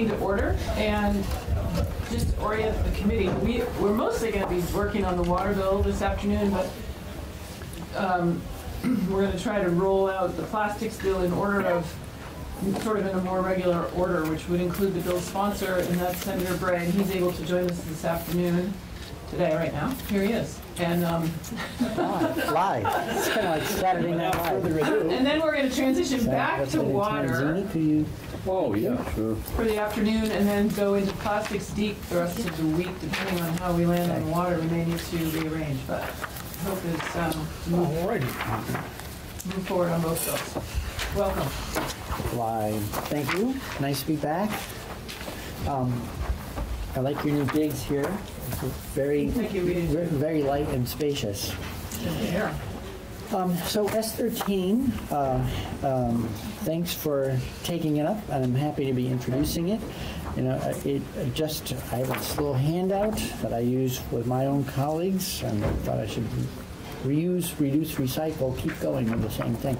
meeting to order and just orient the committee. We, we're mostly going to be working on the water bill this afternoon, but um, we're going to try to roll out the plastics bill in order of, sort of in a more regular order, which would include the bill's sponsor, and that's Senator Bray, and he's able to join us this afternoon, today, right now. Here he is. And, um, Live. It's kind of like Saturday Night Live. and then we're going to transition back to water. Tanzini, could you? Oh, yeah, sure. for the afternoon and then go into plastics deep the rest of the week, depending on how we land on water, we may need to rearrange, but I hope is, um, to move, move forward on both bills. Welcome. Why, thank you. Nice to be back. Um, I like your new digs here. It's Very, Thank you, we did. very very light and spacious. Yeah. Um, So S13, uh, um, thanks for taking it up, and I'm happy to be introducing it. You know, it just, I have this little handout that I use with my own colleagues, and I thought I should reuse, reduce, recycle, keep going with the same thing.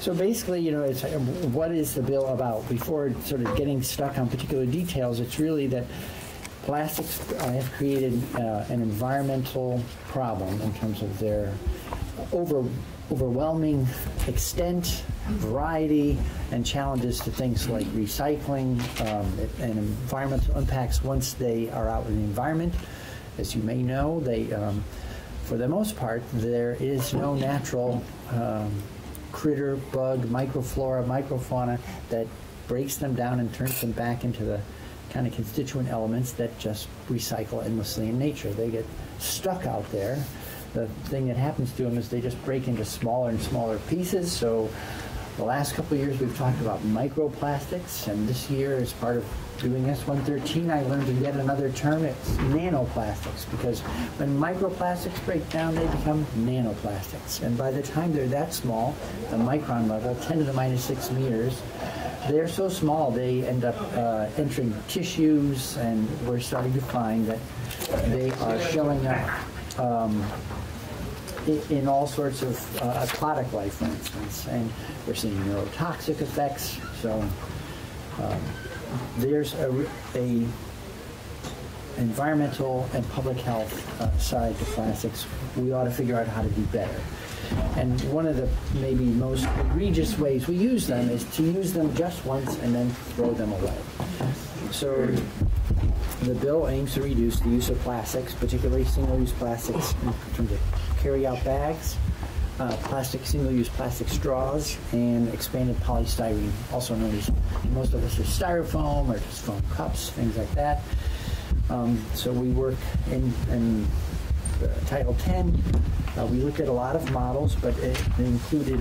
So basically, you know, it's, what is the bill about? Before sort of getting stuck on particular details, it's really that plastics have created uh, an environmental problem in terms of their over, overwhelming extent, variety, and challenges to things like recycling um, and environmental impacts once they are out in the environment. As you may know, they, um, for the most part, there is no natural um, critter, bug, microflora, microfauna that breaks them down and turns them back into the kind of constituent elements that just recycle endlessly in nature. They get stuck out there. The thing that happens to them is they just break into smaller and smaller pieces. So the last couple years we've talked about microplastics, and this year as part of doing S113, I learned yet another term, it's nanoplastics, because when microplastics break down, they become nanoplastics. And by the time they're that small, the micron level, 10 to the minus 6 meters, they're so small they end up uh, entering tissues, and we're starting to find that they are showing up um, in all sorts of uh, aquatic life, for instance, and we're seeing neurotoxic effects. So um, there's a, a environmental and public health uh, side to plastics. We ought to figure out how to do better. And one of the maybe most egregious ways we use them is to use them just once and then throw them away. So the bill aims to reduce the use of plastics, particularly single-use plastics, in terms of carry-out bags, uh, plastic, single-use plastic straws, and expanded polystyrene, also known as, most of us are styrofoam or just foam cups, things like that. Um, so we work in, in uh, Title 10. Uh, we looked at a lot of models, but it included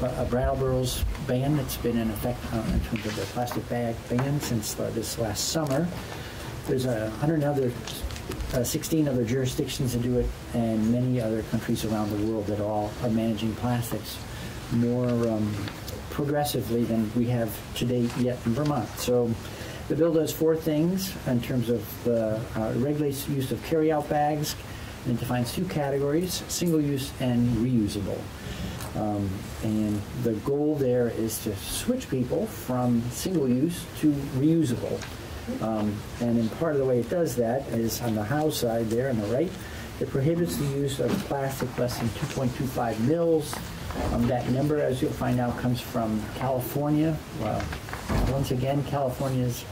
uh, a Brattleboro's ban that's been in effect uh, in terms of the plastic bag ban since uh, this last summer. There's a 100 other, uh, 16 other jurisdictions that do it, and many other countries around the world that all are managing plastics more um, progressively than we have to date yet in Vermont. So the bill does four things in terms of the uh, regulates use of carryout bags and defines two categories: single-use and reusable. Um, and the goal there is to switch people from single-use to reusable. Um, and in part of the way it does that is on the house side there on the right, it prohibits the use of plastic less than 2.25 mils. Um, that number, as you'll find out, comes from California. Once again, California's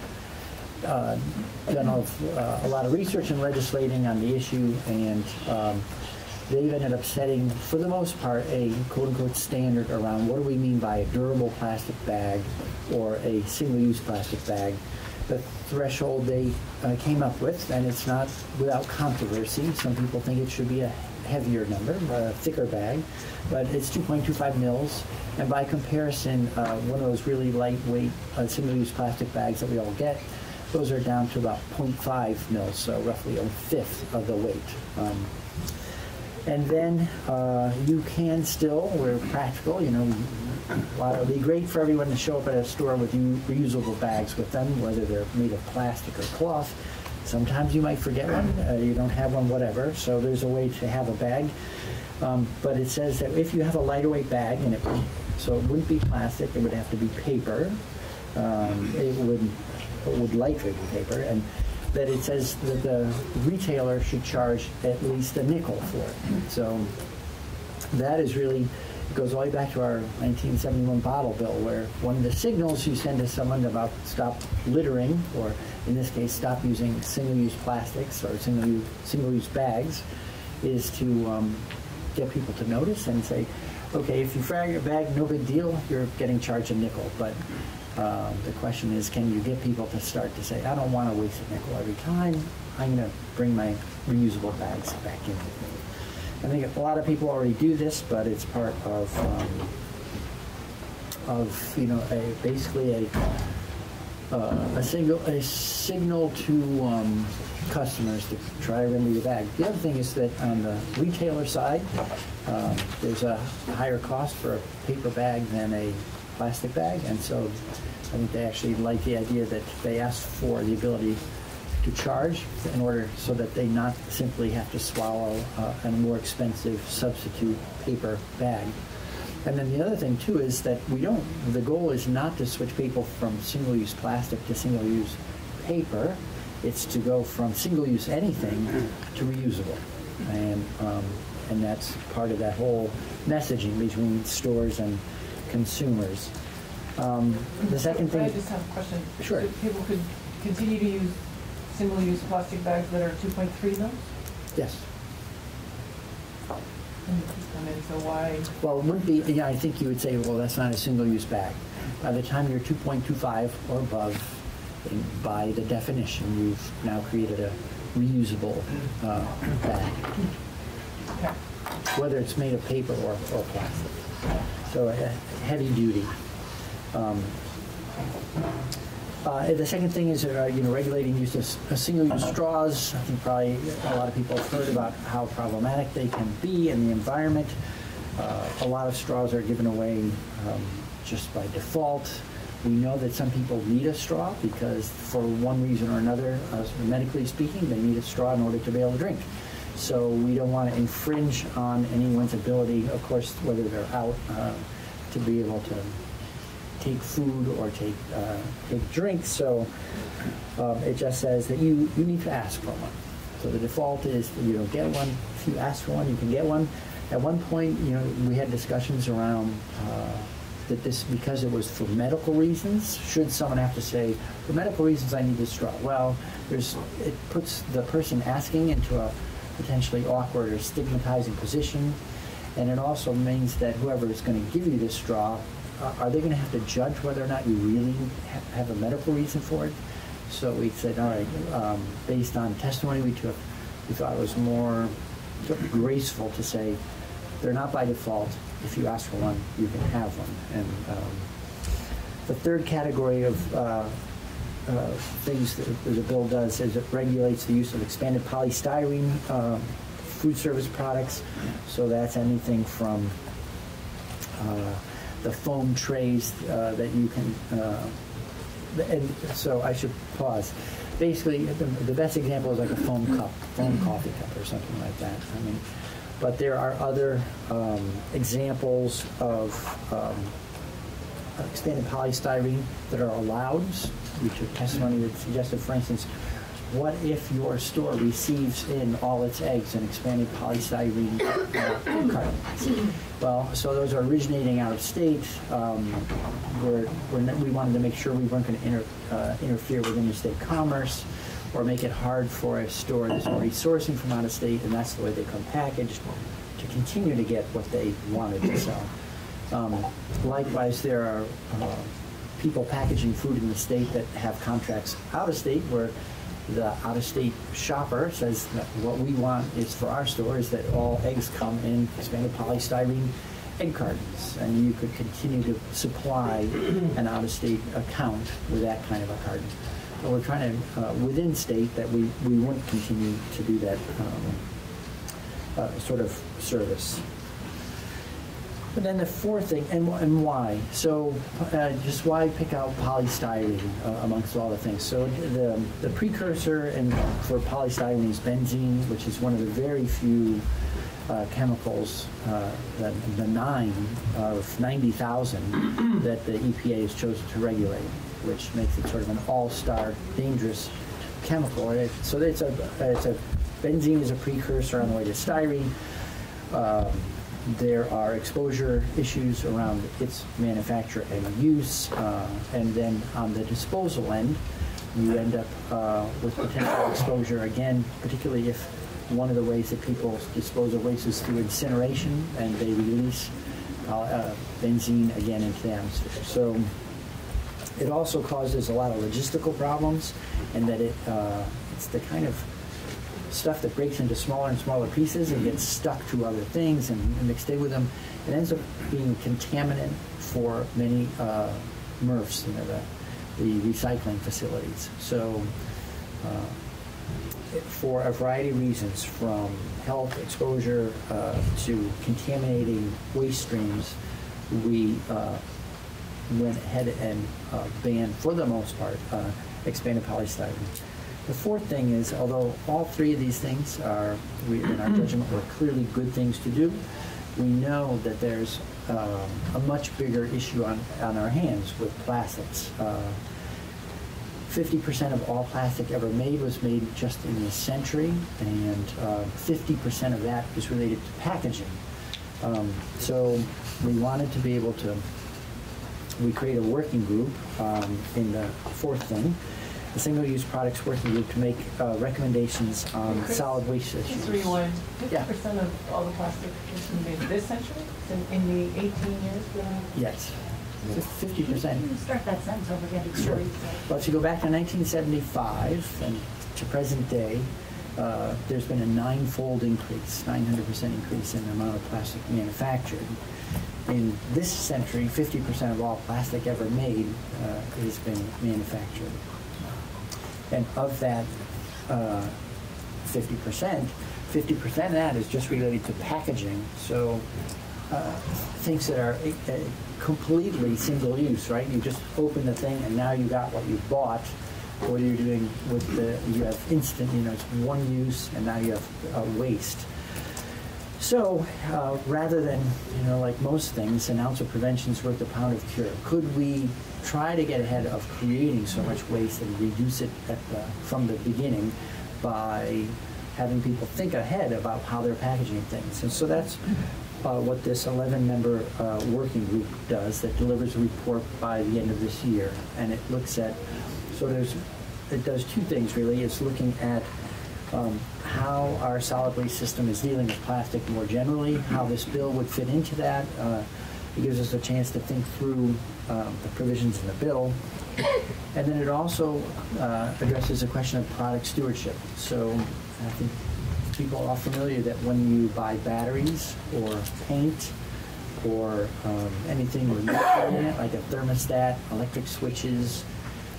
uh, done a, uh, a lot of research and legislating on the issue, and um, they've ended up setting, for the most part, a quote-unquote standard around what do we mean by a durable plastic bag or a single-use plastic bag. The threshold they uh, came up with, and it's not without controversy. Some people think it should be a heavier number, a thicker bag, but it's 2.25 mils. And by comparison, uh, one of those really lightweight uh, single-use plastic bags that we all get, those are down to about 0.5 mils, so roughly a fifth of the weight. Um, and then uh, you can still, where practical, you know, while it'd be great for everyone to show up at a store with reusable bags with them, whether they're made of plastic or cloth. Sometimes you might forget one, uh, you don't have one, whatever. So there's a way to have a bag. Um, but it says that if you have a lighter weight bag, and it so it wouldn't be plastic, it would have to be paper. Um, it would would likely be paper, and that it says that the retailer should charge at least a nickel for it. So that is really, it goes all the way back to our 1971 bottle bill, where one of the signals you send to someone about stop littering, or in this case, stop using single-use plastics or single-use, single-use bags, is to um, get people to notice and say, okay, if you frag your bag, no big deal, you're getting charged a nickel. But um, the question is, can you get people to start to say, I don't want to waste a nickel every time. I'm going to bring my reusable bags back in with me. I think a lot of people already do this, but it's part of um, of you know a basically a uh, a single a signal to um, customers to try to remember your bag. The other thing is that on the retailer side, um, there's a higher cost for a paper bag than a plastic bag, and so I think they actually like the idea that they ask for the ability to charge in order so that they not simply have to swallow uh, a more expensive substitute paper bag. And then the other thing too is that we don't, the goal is not to switch people from single-use plastic to single-use paper. It's to go from single-use anything to reusable. And, um, and that's part of that whole messaging between stores and consumers. Um, the second thing. I just have a question. Sure. People could continue to use single-use plastic bags that are 2.3 mils? yes. I mean, so why? Well, it wouldn't be, yeah, I think you would say, well, that's not a single-use bag. By the time you're 2.25 or above, by the definition, you've now created a reusable uh, bag, Okay. whether it's made of paper or, or plastic. So uh, heavy duty. Um, uh, the second thing is, uh, you know, regulating use of uh, single-use straws. I think probably a lot of people have heard about how problematic they can be in the environment. Uh, a lot of straws are given away um, just by default. We know that some people need a straw because, for one reason or another, uh, medically speaking, they need a straw in order to be able to drink. So we don't want to infringe on anyone's ability, of course, whether they're out, uh, to be able to take food or take uh, take drinks. So um, it just says that you you need to ask for one. So the default is you don't get one. If you ask for one, you can get one. At one point, you know, we had discussions around uh, that this because it was for medical reasons. Should someone have to say, for medical reasons, I need this straw? Well, there's it puts the person asking into a potentially awkward or stigmatizing position. And it also means that whoever is going to give you this straw, are they going to have to judge whether or not you really ha- have a medical reason for it? So we said, all right, um, based on testimony we took, we thought it was more graceful to say, they're not by default. If you ask for one, you can have one. And um, the third category of uh, uh, things that the bill does is it regulates the use of expanded polystyrene uh, food service products. So that's anything from uh, the foam trays uh, that you can, uh, and so I should pause. Basically, the, the best example is like a foam cup, foam coffee cup or something like that. I mean, but there are other um, examples of um, expanded polystyrene that are allowed, which are testimony that suggested, for instance, what if your store receives in all its eggs an expanded polystyrene uh, carton? Well, so those are originating out of state. Um, we're, we're, we wanted to make sure we weren't going to inter, uh, interfere with interstate commerce or make it hard for a store that's already sourcing from out of state, and that's the way they come packaged, to continue to get what they wanted to sell. Um, Likewise, there are uh, people packaging food in the state that have contracts out of state where the out-of-state shopper says that what we want is for our store is that all eggs come in expanded polystyrene egg cartons. And you could continue to supply an out-of-state account with that kind of a carton. So we're trying to, uh, within state, that we, we wouldn't continue to do that um, uh, sort of service. But then the fourth thing, and, and why? So, uh, just why pick out polystyrene uh, amongst all the things? So, the, the precursor and for polystyrene is benzene, which is one of the very few uh, chemicals, uh, the, the nine of 90,000 that the EPA has chosen to regulate. which makes it sort of an all-star dangerous chemical. It, so it's a, it's a, benzene is a precursor on the way to styrene. Um, there are exposure issues around its manufacture and use. Uh, and then on the disposal end, you end up uh, with potential exposure again, particularly if one of the ways that people dispose of waste is through incineration and they release uh, uh, benzene again into the atmosphere. So it also causes a lot of logistical problems and that it, uh, it's the kind of stuff that breaks into smaller and smaller pieces and gets stuck to other things and, and mixed in with them. It ends up being contaminant for many uh, MRFs, you know, the, the recycling facilities. So uh, for a variety of reasons, from health exposure uh, to contaminating waste streams, we uh, went ahead and uh, banned, for the most part, uh, expanded polystyrene. The fourth thing is, although all three of these things are, we, in our judgment, were clearly good things to do, we know that there's um, a much bigger issue on, on our hands with plastics. Uh, 50% of all plastic ever made was made just in this century, and uh, 50% of that is related to packaging. Um, so we wanted to be able to, we create a working group um, in the fourth thing, the single-use products working group to make uh, recommendations on Chris, solid waste issues. Just rewind, Yeah. fifty percent of all the plastic is been made this century, in, in the eighteen years that Yes, fifty percent. Start that sentence over again? Sure. Well, if you go back to 1975 and to present day, uh, there's been a nine-fold increase, 900% increase in the amount of plastic manufactured. In this century, 50% of all plastic ever made uh, has been manufactured. And of that uh, 50%, 50% of that is just related to packaging. So uh, things that are uh, completely single use, right? You just open the thing and now you got what you bought. What are you're doing with the, you have instant, you know, it's one use and now you have uh, waste. So, uh, rather than, you know, like most things, an ounce of prevention is worth a pound of cure. Could we try to get ahead of creating so much waste and reduce it the, from the beginning by having people think ahead about how they're packaging things? And so that's uh, what this 11-member uh, working group does that delivers a report by the end of this year. And it looks at, so there's, it does two things really. It's looking at um, how our solid waste system is dealing with plastic more generally, how this bill would fit into that. Uh, it gives us a chance to think through um, the provisions in the bill. And then it also uh, addresses the question of product stewardship. So I think people are familiar that when you buy batteries or paint or um, anything with it, like a thermostat, electric switches,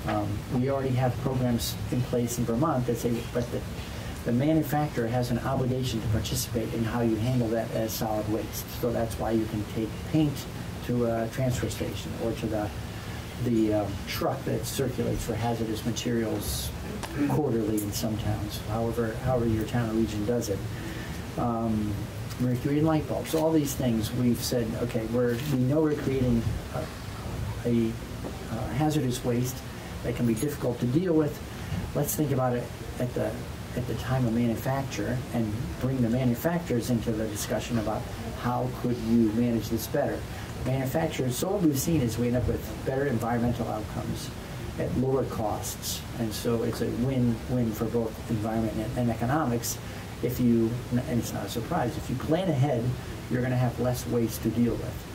um, we already have programs in place in Vermont that say, but the, the manufacturer has an obligation to participate in how you handle that as solid waste. So that's why you can take paint to a transfer station or to the the um, truck that circulates for hazardous materials quarterly in some towns, however however your town or region does it. Um, mercury and light bulbs, all these things we've said, okay, we're we know we're creating a, a uh, hazardous waste that can be difficult to deal with. Let's think about it at the at the time of manufacture and bring the manufacturers into the discussion about how could you manage this better. Manufacturers, so what we've seen is we end up with better environmental outcomes at lower costs. And so it's a win-win for both environment and, and economics if you, and it's not a surprise, if you plan ahead, you're going to have less waste to deal with.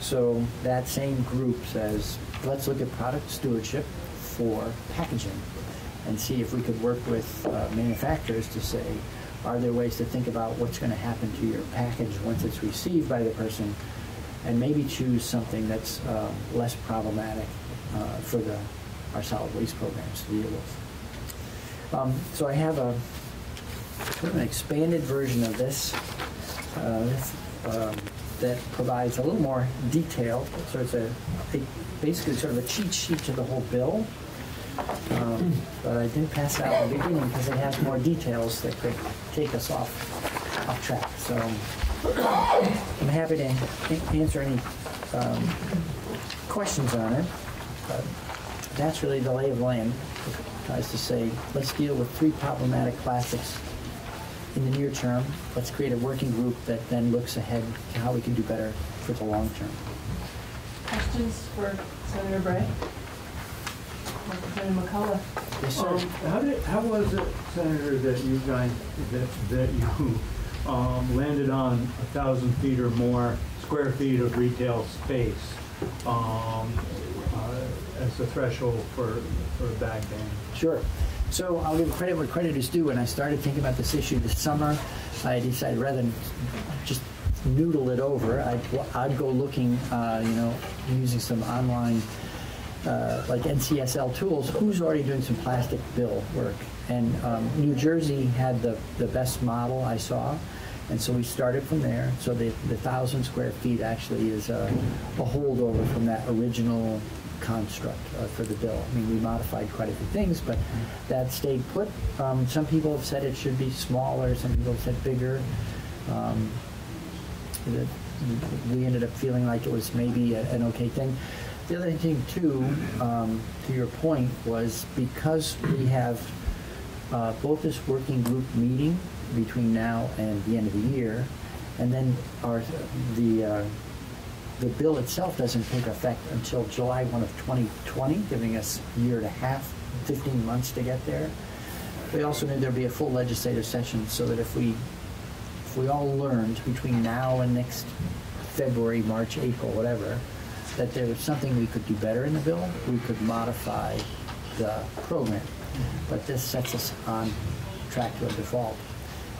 So that same group says, let's look at product stewardship for packaging and see if we could work with uh, manufacturers to say, are there ways to think about what's going to happen to your package once it's received by the person, and maybe choose something that's uh, less problematic uh, for the our solid waste programs to deal with. Um, so I have a sort of an expanded version of this uh, um, that provides a little more detail. So it's a, a basically sort of a cheat sheet to the whole bill. Um, but I didn't pass out in the beginning because it has more details that could take us off off track. So I'm happy to answer any um, questions on it. But that's really the lay of the land. Tries to say, let's deal with three problematic plastics in the near term. Let's create a working group that then looks ahead to how we can do better for the long term. Questions for Senator Bray? Representative McCullough? Yes, sir. Um, How did, how was it, Senator, that you guys, that, that you um, landed on a thousand feet or more square feet of retail space um, uh, as the threshold for, for a bag ban? Sure. So I'll give credit where credit is due. When I started thinking about this issue this summer, I decided rather than just noodle it over, I'd, I'd go looking, uh, you know, using some online, uh, like NCSL tools, who's already doing some plastic bill work. And um, New Jersey had the, the best model I saw. And so we started from there. So the, the thousand square feet actually is a, a holdover from that original construct uh, for the bill. I mean, we modified quite a few things, but that stayed put. Um, some people have said it should be smaller. Some people have said bigger. Um, we ended up feeling like it was maybe a, an okay thing. The other thing too, um, to your point, was because we have uh, both this working group meeting between now and the end of the year, and then our the uh, the bill itself doesn't take effect until July 1 of 2020, giving us a year and a half, 15 months to get there. We also knew there'd be a full legislative session so that if we if we all learned between now and next February, March, April, whatever, that there was something we could do better in the bill, we could modify the program. But this sets us on track to a default.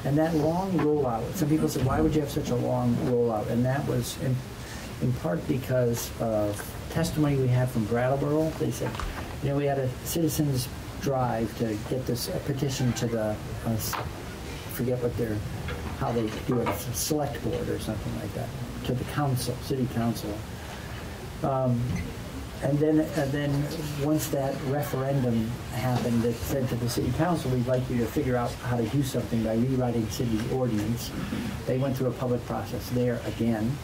And that long rollout, some people said, why would you have such a long rollout? And that was in, in part because of testimony we had from Brattleboro. They said, you know, we had a citizens drive to get this petition to the, uh, forget what their, how they do it, select board or something like that, to the council, city council. Um, and then, and then, once that referendum happened, it said to the city council, we'd like you to figure out how to do something by rewriting city ordinance. They went through a public process there again,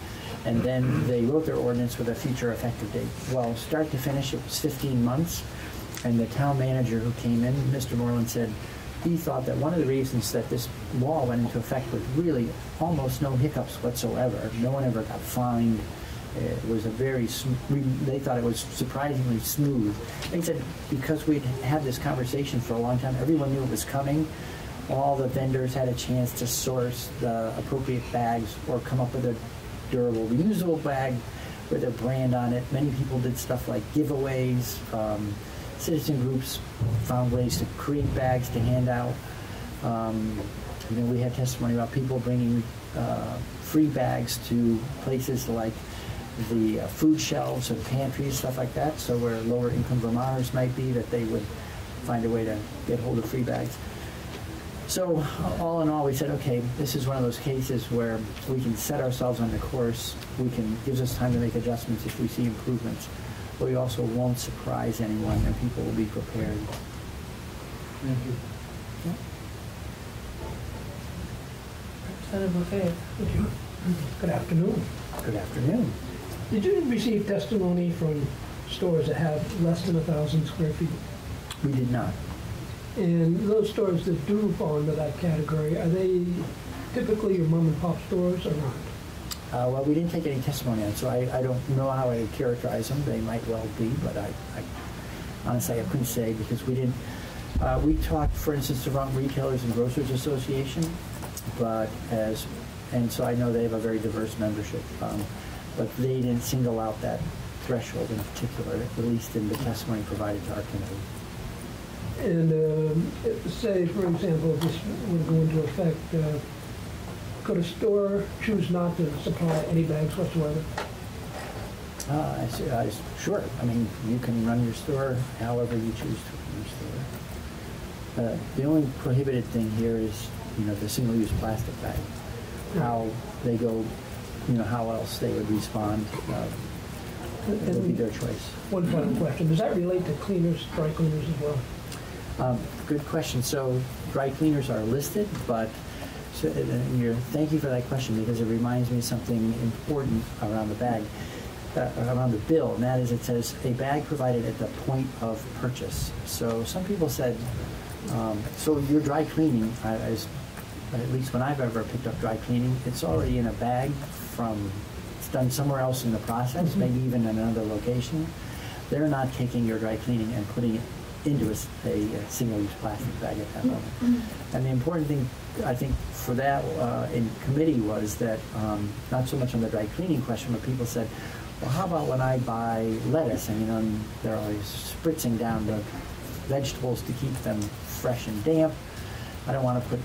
and then they wrote their ordinance with a future effective date. Well, start to finish, it was 15 months, and the town manager who came in, Mr. Moreland, said he thought that one of the reasons that this law went into effect with really almost no hiccups whatsoever, no one ever got fined, it was a very, sm- we- they thought it was surprisingly smooth. They said because we'd had this conversation for a long time, everyone knew it was coming. All the vendors had a chance to source the appropriate bags or come up with a durable, reusable bag with a brand on it. Many people did stuff like giveaways. Um, citizen groups found ways to create bags to hand out. Um, and then we had testimony about people bringing uh, free bags to places like the uh, food shelves and pantries, stuff like that. So where lower income Vermonters might be, that they would find a way to get hold of free bags. So all in all, we said, okay, this is one of those cases where we can set ourselves on the course. We can gives us time to make adjustments if we see improvements. But we also won't surprise anyone, and people will be prepared. Thank you. Representative Lefebvre? Thank you. Good afternoon. Good afternoon. Did you receive testimony from stores that have less than a thousand square feet? We did not. And those stores that do fall into that category, are they typically your mom and pop stores or not? Uh, well, we didn't take any testimony on, it, so I, I don't know how I would characterize them. They might well be, but I, I honestly I couldn't say because we didn't. Uh, we talked, for instance, to Vermont Retailers and Grocers Association, but as and so I know they have a very diverse membership, um, but they didn't single out that threshold in particular, at least in the testimony provided to our committee. And um, say, for example, if this would go into effect, uh, could a store choose not to supply any bags whatsoever? Uh, I see, I, sure. I mean, you can run your store however you choose to run your store. Uh, the only prohibited thing here is, you know, the single-use plastic bag. How they go, you know, how else they would respond, uh, it would be their choice. One final question, does that relate to cleaners, dry cleaners as well? Um, Good question. So dry cleaners are listed, but, so, thank you for that question because it reminds me of something important around the bag. uh, around the bill, and that is it says a bag provided at the point of purchase. So some people said, um, so your dry cleaning, I, at least when I've ever picked up dry cleaning, it's already in a bag from, it's done somewhere else in the process, maybe even in another location. They're not taking your dry cleaning and putting it into a uh, single-use plastic bag at that moment. And the important thing, I think, for that uh, in committee was that, um, not so much on the dry cleaning question, but people said, well, how about when I buy lettuce? I mean, um, they're always spritzing down the vegetables to keep them fresh and damp. I don't want to put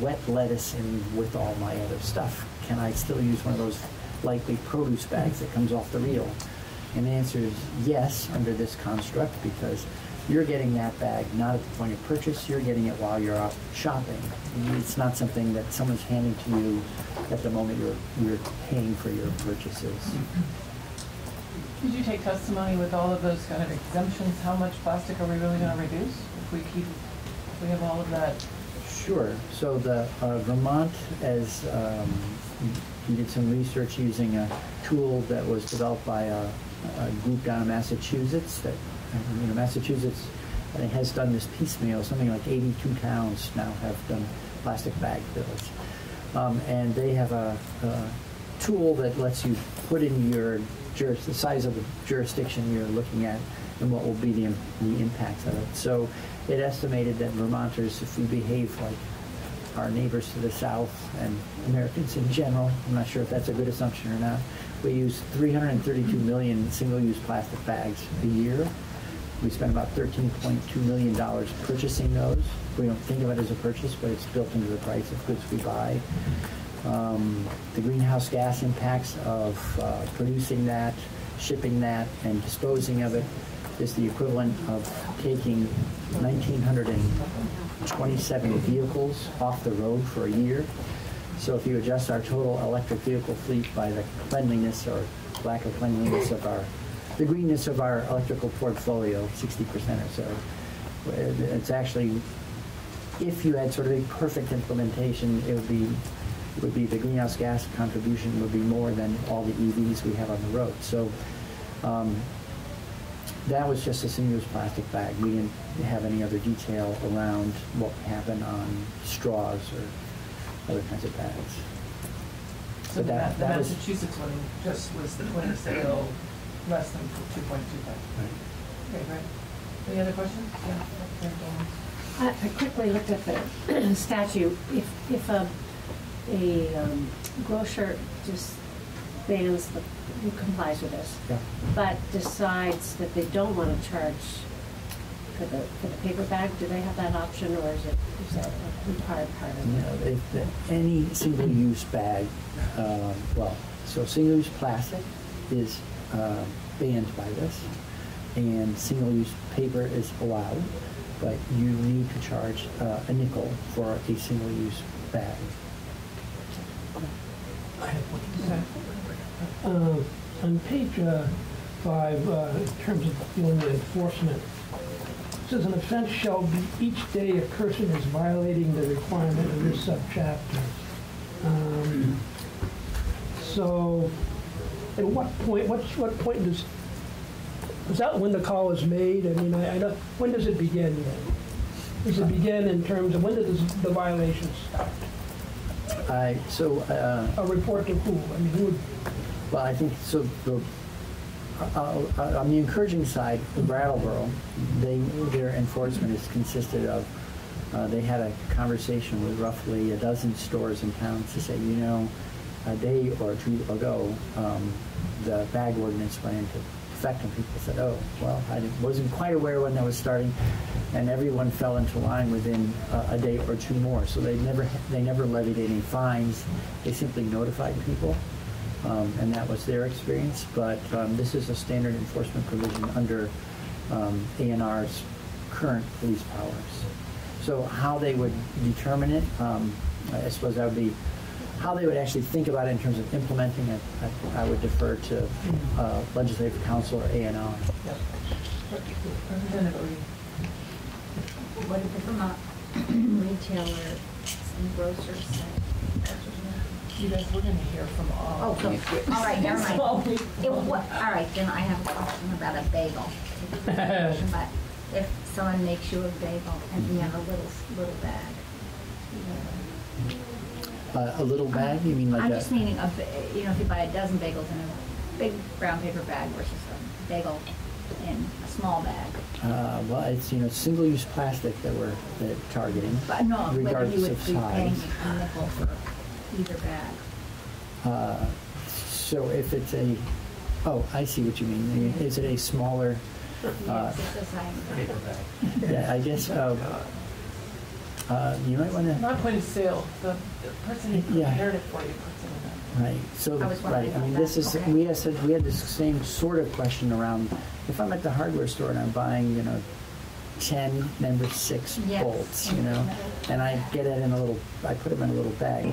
wet lettuce in with all my other stuff. Can I still use one of those likely produce bags that comes off the reel? And the answer is yes, under this construct, because you're getting that bag not at the point of purchase, you're getting it while you're out shopping. It's not something that someone's handing to you at the moment you're, you're paying for your purchases. Did you take testimony with all of those kind of exemptions? How much plastic are we really gonna reduce if we keep, if we have all of that? Sure. So the uh, Vermont, as um, he did some research using a tool that was developed by a, a group down in Massachusetts. That you know, Massachusetts, has done this piecemeal. Something like 82 towns now have done plastic bag bills, um, and they have a, a tool that lets you put in your the size of the jurisdiction you're looking at and what will be the, the impacts of it. So it estimated that Vermonters, if we behave like our neighbors to the south and Americans in general, I'm not sure if that's a good assumption or not, we use 332 million single-use plastic bags a year. We spend about $13.2 million purchasing those. We don't think of it as a purchase, but it's built into the price of goods we buy. Um, the greenhouse gas impacts of uh, producing that, shipping that, and disposing of it is the equivalent of taking 1,927 vehicles off the road for a year. So if you adjust our total electric vehicle fleet by the cleanliness or lack of cleanliness of our, the greenness of our electrical portfolio, 60% or so, it's actually if you had sort of a perfect implementation, it would be, would be the greenhouse gas contribution would be more than all the EVs we have on the road. So um, that was just a single-use plastic bag. We didn't have any other detail around what would happen on straws or other kinds of bags. So But the that- the that was- Massachusetts one just was the point of sale less than two point two five. Okay, great. Any other questions? Yeah. okay, go on. I I quickly looked at the statute. If, if a, a um, grocer just bans, the who complies with this, Yeah. but decides that they don't want to charge for the, for the paper bag, do they have that option, or is it, is that a required part of it? know, if, the- any single-use bag, um, well, so single-use plastic is uh, banned by this, and single-use paper is allowed, but you need to charge uh, a nickel for a single-use bag. I have Okay. Uh, On page uh, five, uh, in terms of dealing with enforcement, it says an offense shall be each day a person is violating the requirement of this subchapter. Um, So, at what point, what's, what point does, is that when the call is made? I mean, I, I don't, when does it begin then? Does it begin in terms of, when does the violation start? I, so, uh, A report to who? I mean, who would, Well, I think, so, the, uh, uh, on the encouraging side, the Brattleboro, they, their enforcement is consisted of, uh, they had a conversation with roughly a dozen stores in town to say, you know, a day or two ago, um, the bag ordinance went into effect, and people said, oh, well, I wasn't quite aware when that was starting, and everyone fell into line within uh, a day or two more. So they never, they never levied any fines, they simply notified people. Um, and that was their experience. But um, this is a standard enforcement provision under um, ANR's current police powers. So how they would determine it, um, I suppose that would be how they would actually think about it in terms of implementing it. I, I would defer to uh, legislative council or ANR. Representative Ode. What did the Vermont retailer and grocers say? You guys, we're gonna hear from all. Oh, so, all right, never mind. So we- It, what, all right, then I have a question about a bagel. But if someone makes you a bagel and you have a little, little bag. Uh, a little bag, you mean like I'm a? just meaning, a ba- you know, if you buy a dozen bagels in a big brown paper bag versus a bagel in a small bag. Uh, well, it's, you know, single-use plastic that we're that targeting. But no, whether you Regardless would of be paying size. a nickel for either bag. Uh, So if it's a, oh, I see what you mean. Is it a smaller, Uh, Yes, it's a sign. yeah, I guess, uh, uh, you might want to, Not point of sale, the, the person who Yeah. prepared it for you puts it in that. right, so, I was wondering right, I mean, about this that. is, Okay. we had, said, we had this same sort of question around, if I'm at the hardware store and I'm buying, you know, 10 number six Yes. bolts, you know, and I get it in a little, I put them in a little bag.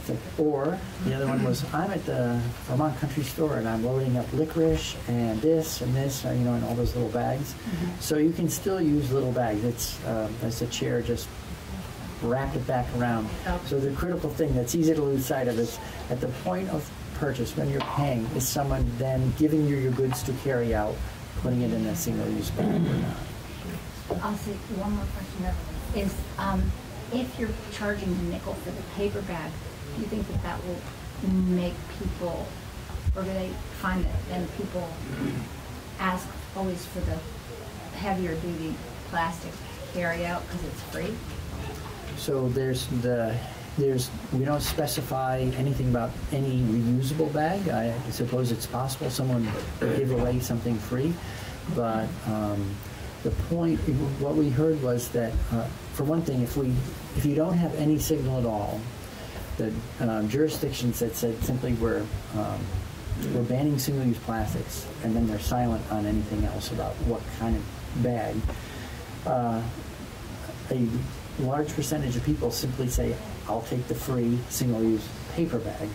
It's like, Or, the other one was, I'm at the Vermont Country Store and I'm loading up licorice and this and this, uh, you know, in all those little bags. So you can still use little bags. It's, um, as a chair, just wrap it back around. So the critical thing that's easy to lose sight of is at the point of purchase, when you're paying, is someone then giving you your goods to carry out, putting it in a single-use bag or not. I'll say one more question there. Is, um, if you're charging a nickel for the paper bag, do you think that that will make people, or do they find that then people ask always for the heavier duty plastic carry out because it's free? So there's the, there's, we don't specify anything about any reusable bag. I suppose it's possible someone give away something free, but um, the point, what we heard was that, uh, for one thing, if we, if you don't have any signal at all, the um, jurisdictions that said simply we're, um, we're banning single-use plastics, and then they're silent on anything else about what kind of bag, uh, a large percentage of people simply say, I'll take the free single-use paper bag.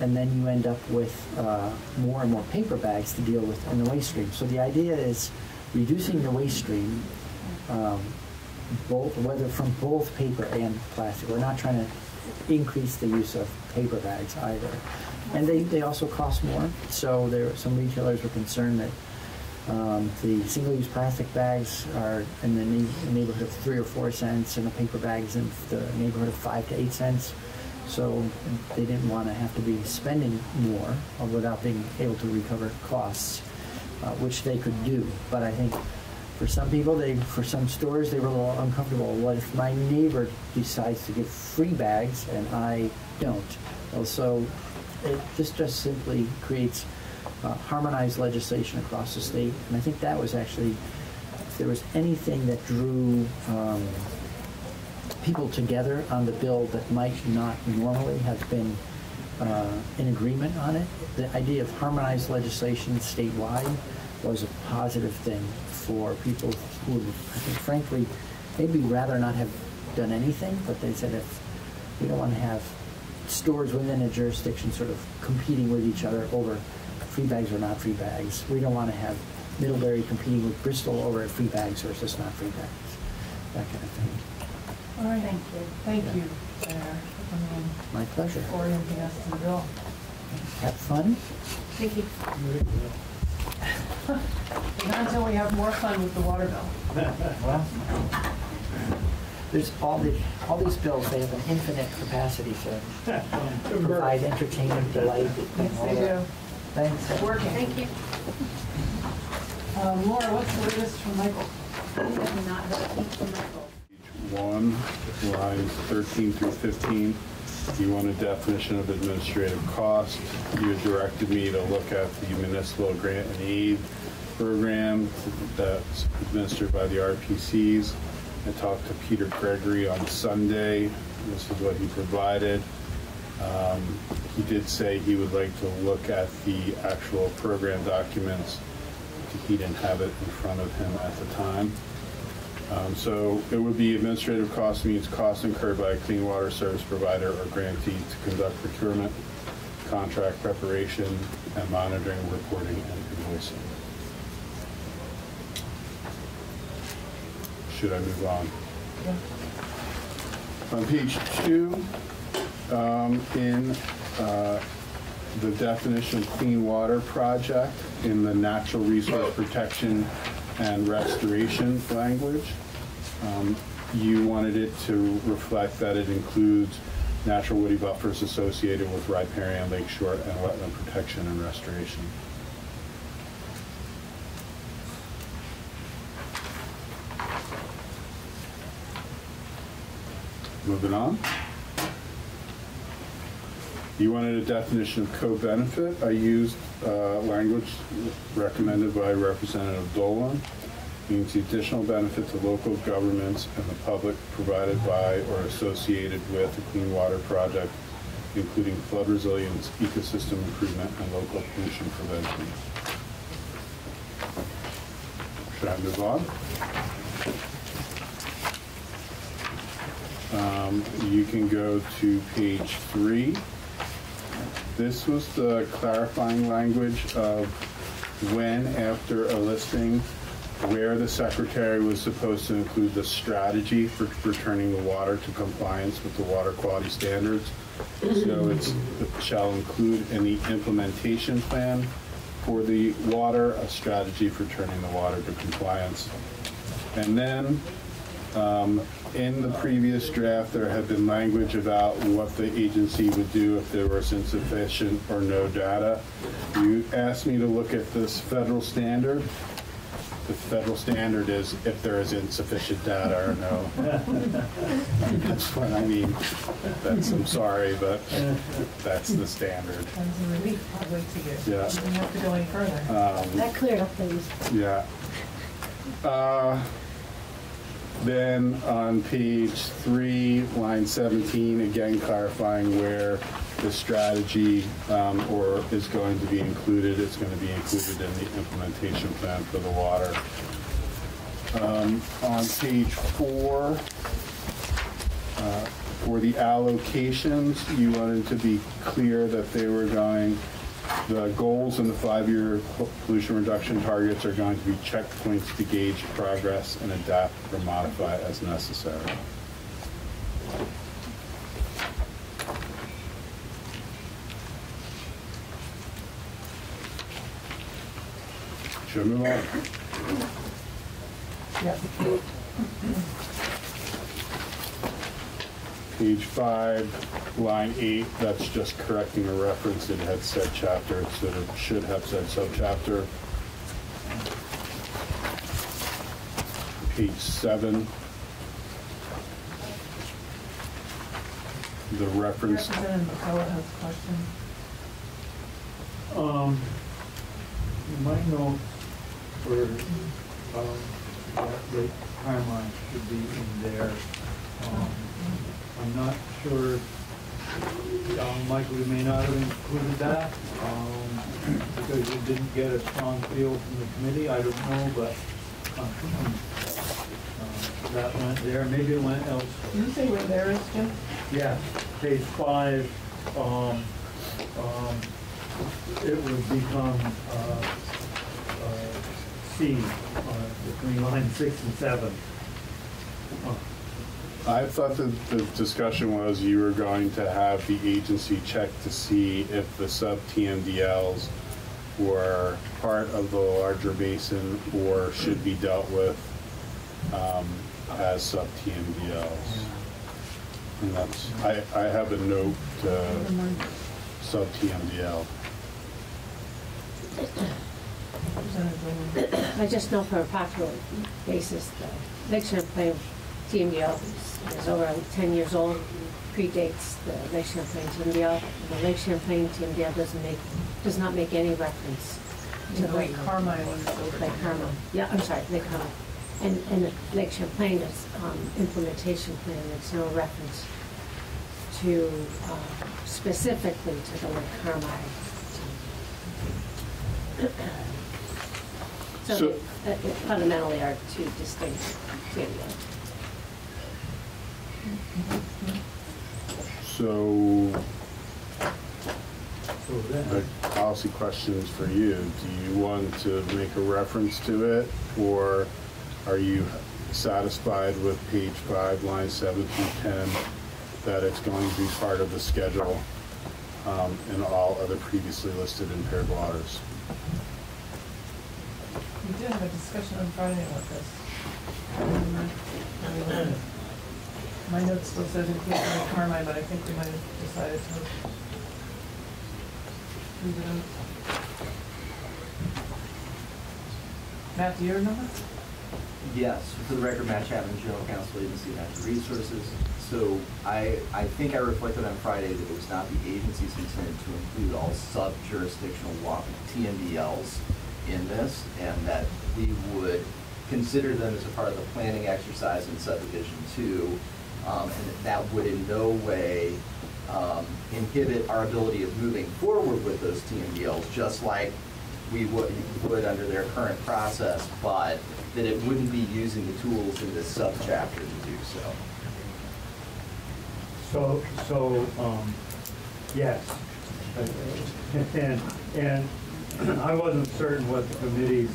And then you end up with uh, more and more paper bags to deal with in the waste stream. So the idea is reducing the waste stream, um, both, whether from both paper and plastic. We're not trying to increase the use of paper bags either. And they, they also cost more. So there, some retailers were concerned that um, the single-use plastic bags are in the neigh- neighborhood of three or four cents, and the paper bags in the neighborhood of five to eight cents. So they didn't want to have to be spending more without being able to recover costs, uh, which they could do. But I think for some people, they, for some stores, they were a little uncomfortable. What if my neighbor decides to give free bags and I don't? Well, so it, this just simply creates uh, harmonized legislation across the state. And I think that was actually, if there was anything that drew um, people together on the bill that might not normally have been uh, in agreement on it, the idea of harmonized legislation statewide was a positive thing for people who would, I think frankly, maybe rather not have done anything, but they said if we don't want to have stores within a jurisdiction sort of competing with each other over free bags or not free bags. We don't want to have Middlebury competing with Bristol over free bags versus not free bags, that kind of thing. All right, Thank you. thank you, Sarah, for coming in, My pleasure. orienting us to the bill. Have fun. Thank you. Not until we have more fun with the water bill. Well, there's all the, all these bills, they have an infinite capacity to provide entertainment, delight. and all They do. that. Thanks. It's working. Thank you. Um, Laura, what's the latest from Michael? I have not heard a peep from Michael. One, lines 13 through 15. You want a definition of administrative cost. You directed me to look at the municipal grant and aid program that's administered by the RPCs. I talked to Peter Gregory on Sunday. This is what he provided. Um, He did say he would like to look at the actual program documents. He didn't have it in front of him at the time. Um, So it would be administrative cost means costs incurred by a clean water service provider or grantee to conduct procurement, contract preparation, and monitoring, reporting, and invoicing. Should I move on? Yeah. On page two, um, in uh, the definition of clean water project in the natural resource protection and restoration language. Um, You wanted it to reflect that it includes natural woody buffers associated with riparian, lakeshore, and wetland protection and restoration. Moving on. You wanted a definition of co-benefit. I used uh, language recommended by Representative Dolan. Means the additional benefit to local governments and the public provided by or associated with a clean water project, including flood resilience, ecosystem improvement, and local pollution prevention. Should I move on? Um, You can go to page three. This was the clarifying language of when, after a listing, where the secretary was supposed to include the strategy for returning the water to compliance with the water quality standards. So it's, it shall include in the implementation plan for the water, a strategy for turning the water to compliance. And then, um, in the previous draft, there had been language about what the agency would do if there was insufficient or no data. You asked me to look at this federal standard. The federal standard is if there is insufficient data or no. That's what I mean. That's, I'm sorry, but that's the standard. That's a relief, I'll wait to get, Yeah. we don't have to go any further. That cleared up things. Yeah. Uh, Then on page three, line 17, again clarifying where the strategy um, or is going to be included. It's going to be included in the implementation plan for the water. Um, On page four, uh, for the allocations, you wanted to be clear that they were going, the goals and the five-year pollution reduction targets are going to be checkpoints to gauge progress and adapt or modify as necessary. Should I move on? Yeah. Page five, line eight, that's just correcting a reference. It had said chapter, so it should have, said subchapter. Page seven. The reference, Representative McCullough has a question. Um, you might know where, um, that the timeline should be in there. Um, I'm not sure, um, Michael, you may not have included that, um, because you didn't get a strong feel from the committee, I don't know, but, um, uh, that went there, maybe it went elsewhere. Did you say where there is, Jim? Yeah, page five, um, um, it would become, uh, uh, C, uh, between line six and seven. Uh, I thought that the discussion was you were going to have the agency check to see if the sub-TMDLs were part of the larger basin or should be dealt with um, as sub-TMDLs. And that's, I, I have a note, uh, sub-TMDL. I just know for a practical basis, the Lake Champlain TMDL is- is over 10 years old, predates the Lake Champlain TMDL. The Lake Champlain TMDL doesn't make, does not make any reference to The the Lake Carmi. Lake Carmel. Yeah, I'm sorry, Lake Carmel. And, and the Lake Champlain is um, implementation plan, there's no reference to, uh, specifically to the Lake Carmi. So So- they uh, fundamentally are two distinct TMDLs. So, So the policy questions for you. Do you want to make a reference to it? Or are you satisfied with page five, line seven through 10, that it's going to be part of the schedule um, in all other previously listed impaired waters. We did have a discussion on Friday about this. Um, My notes still says include Carmi, but I think we might have decided to leave it out. Matt, do you remember? Yes, for the record, Matt Chapman, General Counsel, Agency of Natural Resources. So I, I think I reflected on Friday that it was not the agency's intent to include all sub-jurisdictional TMDLs in this, and that we would consider them as a part of the planning exercise in subdivision two, um, and that would in no way um, inhibit our ability of moving forward with those TMDLs, just like we would, would under their current process, but that it wouldn't be using the tools in this subchapter to do so. So, so, um, yes. And, and I wasn't certain what the committee's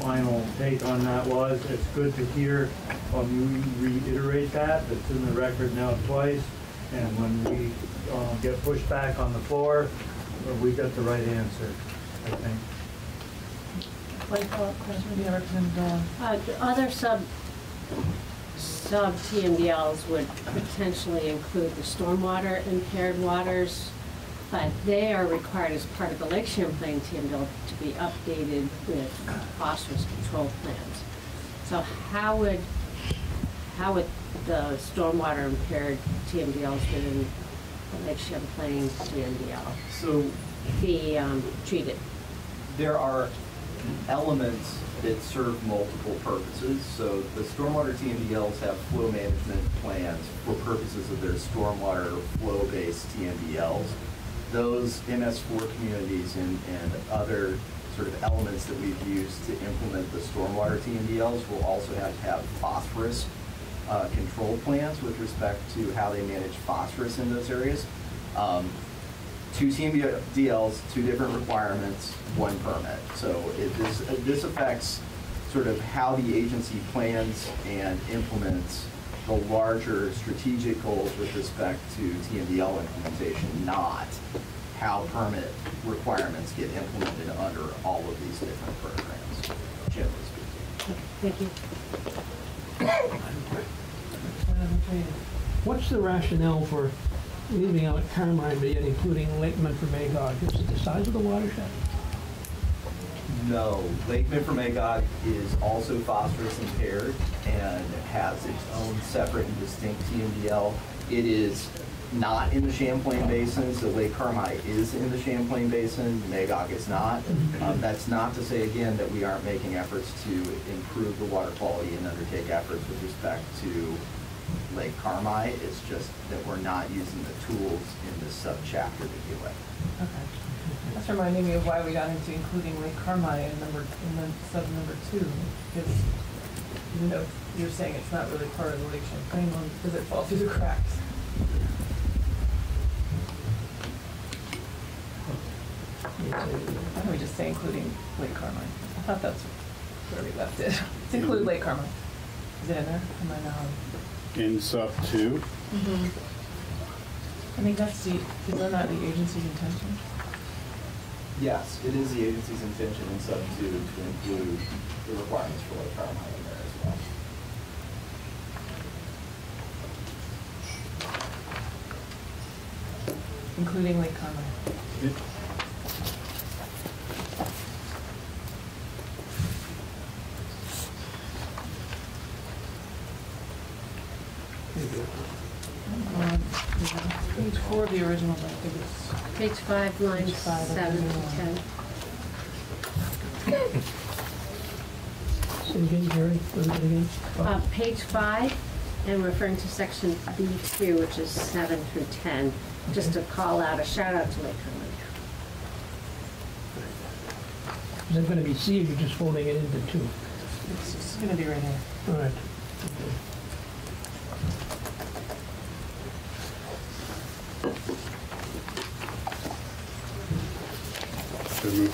final take on that was. It's good to hear um, you reiterate that. It's in the record now twice. And when we, um, get pushed back on the floor, we got the right answer, I think. Like, follow-up question, yeah, Representative Uh, Other sub, sub TMDLs would potentially include the stormwater impaired waters, but they are required as part of the Lake Champlain TMDL to be updated with phosphorus control plans. So how would, how would the stormwater impaired TMDLs within the Lake Champlain TMDL So be um, treated? there are elements that serve multiple purposes. So the stormwater TMDLs have flow management plans for purposes of their stormwater flow-based TMDLs. Those MS4 communities and, and other sort of elements that we've used to implement the stormwater TMDLs will also have to have phosphorus uh, control plans with respect to how they manage phosphorus in those areas. Um, two TMDLs, two different requirements, one permit. So it, this, this affects sort of how the agency plans and implements the larger strategic goals with respect to TMDL implementation, not how permit requirements get implemented under all of these different programs, generally speaking. Thank you. What's the rationale for leaving out Carmi but yet including Lake Memphremagog? Is it the size of the watershed? No, Lake Memphremagog is also phosphorus impaired and has its own separate and distinct TMDL. It is not in the Champlain Basin, so Lake Carmi is in the Champlain Basin, Magog is not. Um, That's not to say, again, that we aren't making efforts to improve the water quality and undertake efforts with respect to Lake Carmi. It's just that we're not using the tools in this subchapter to do it. Okay. That's reminding me of why we got into including Lake Carmi in number, in the sub number two, because even though you're saying it's not really part of the Lake Champlain one, does it fall through the cracks? Why don't we just say including Lake Carmi? I thought that's where we left it. It's include Lake Carmi. Is it in there? Am I now? In sub two, Mhm. I think that's the, is that not the agency's intention? Yes, it is the agency's intention in sub two to include the requirements for Lake Carmi in there as well. Including Lake Carmi. It- Um, yeah, Page four of the original, I think it's, Page five, lines five seven new to 10. Say again, Jerry, what is it again? Uh, Page five, and referring to section B2, which is seven through 10, just to call out, a shout out to Lake Carmi. Is that gonna be C or you're just folding it into two? it's it's gonna be right here. All right.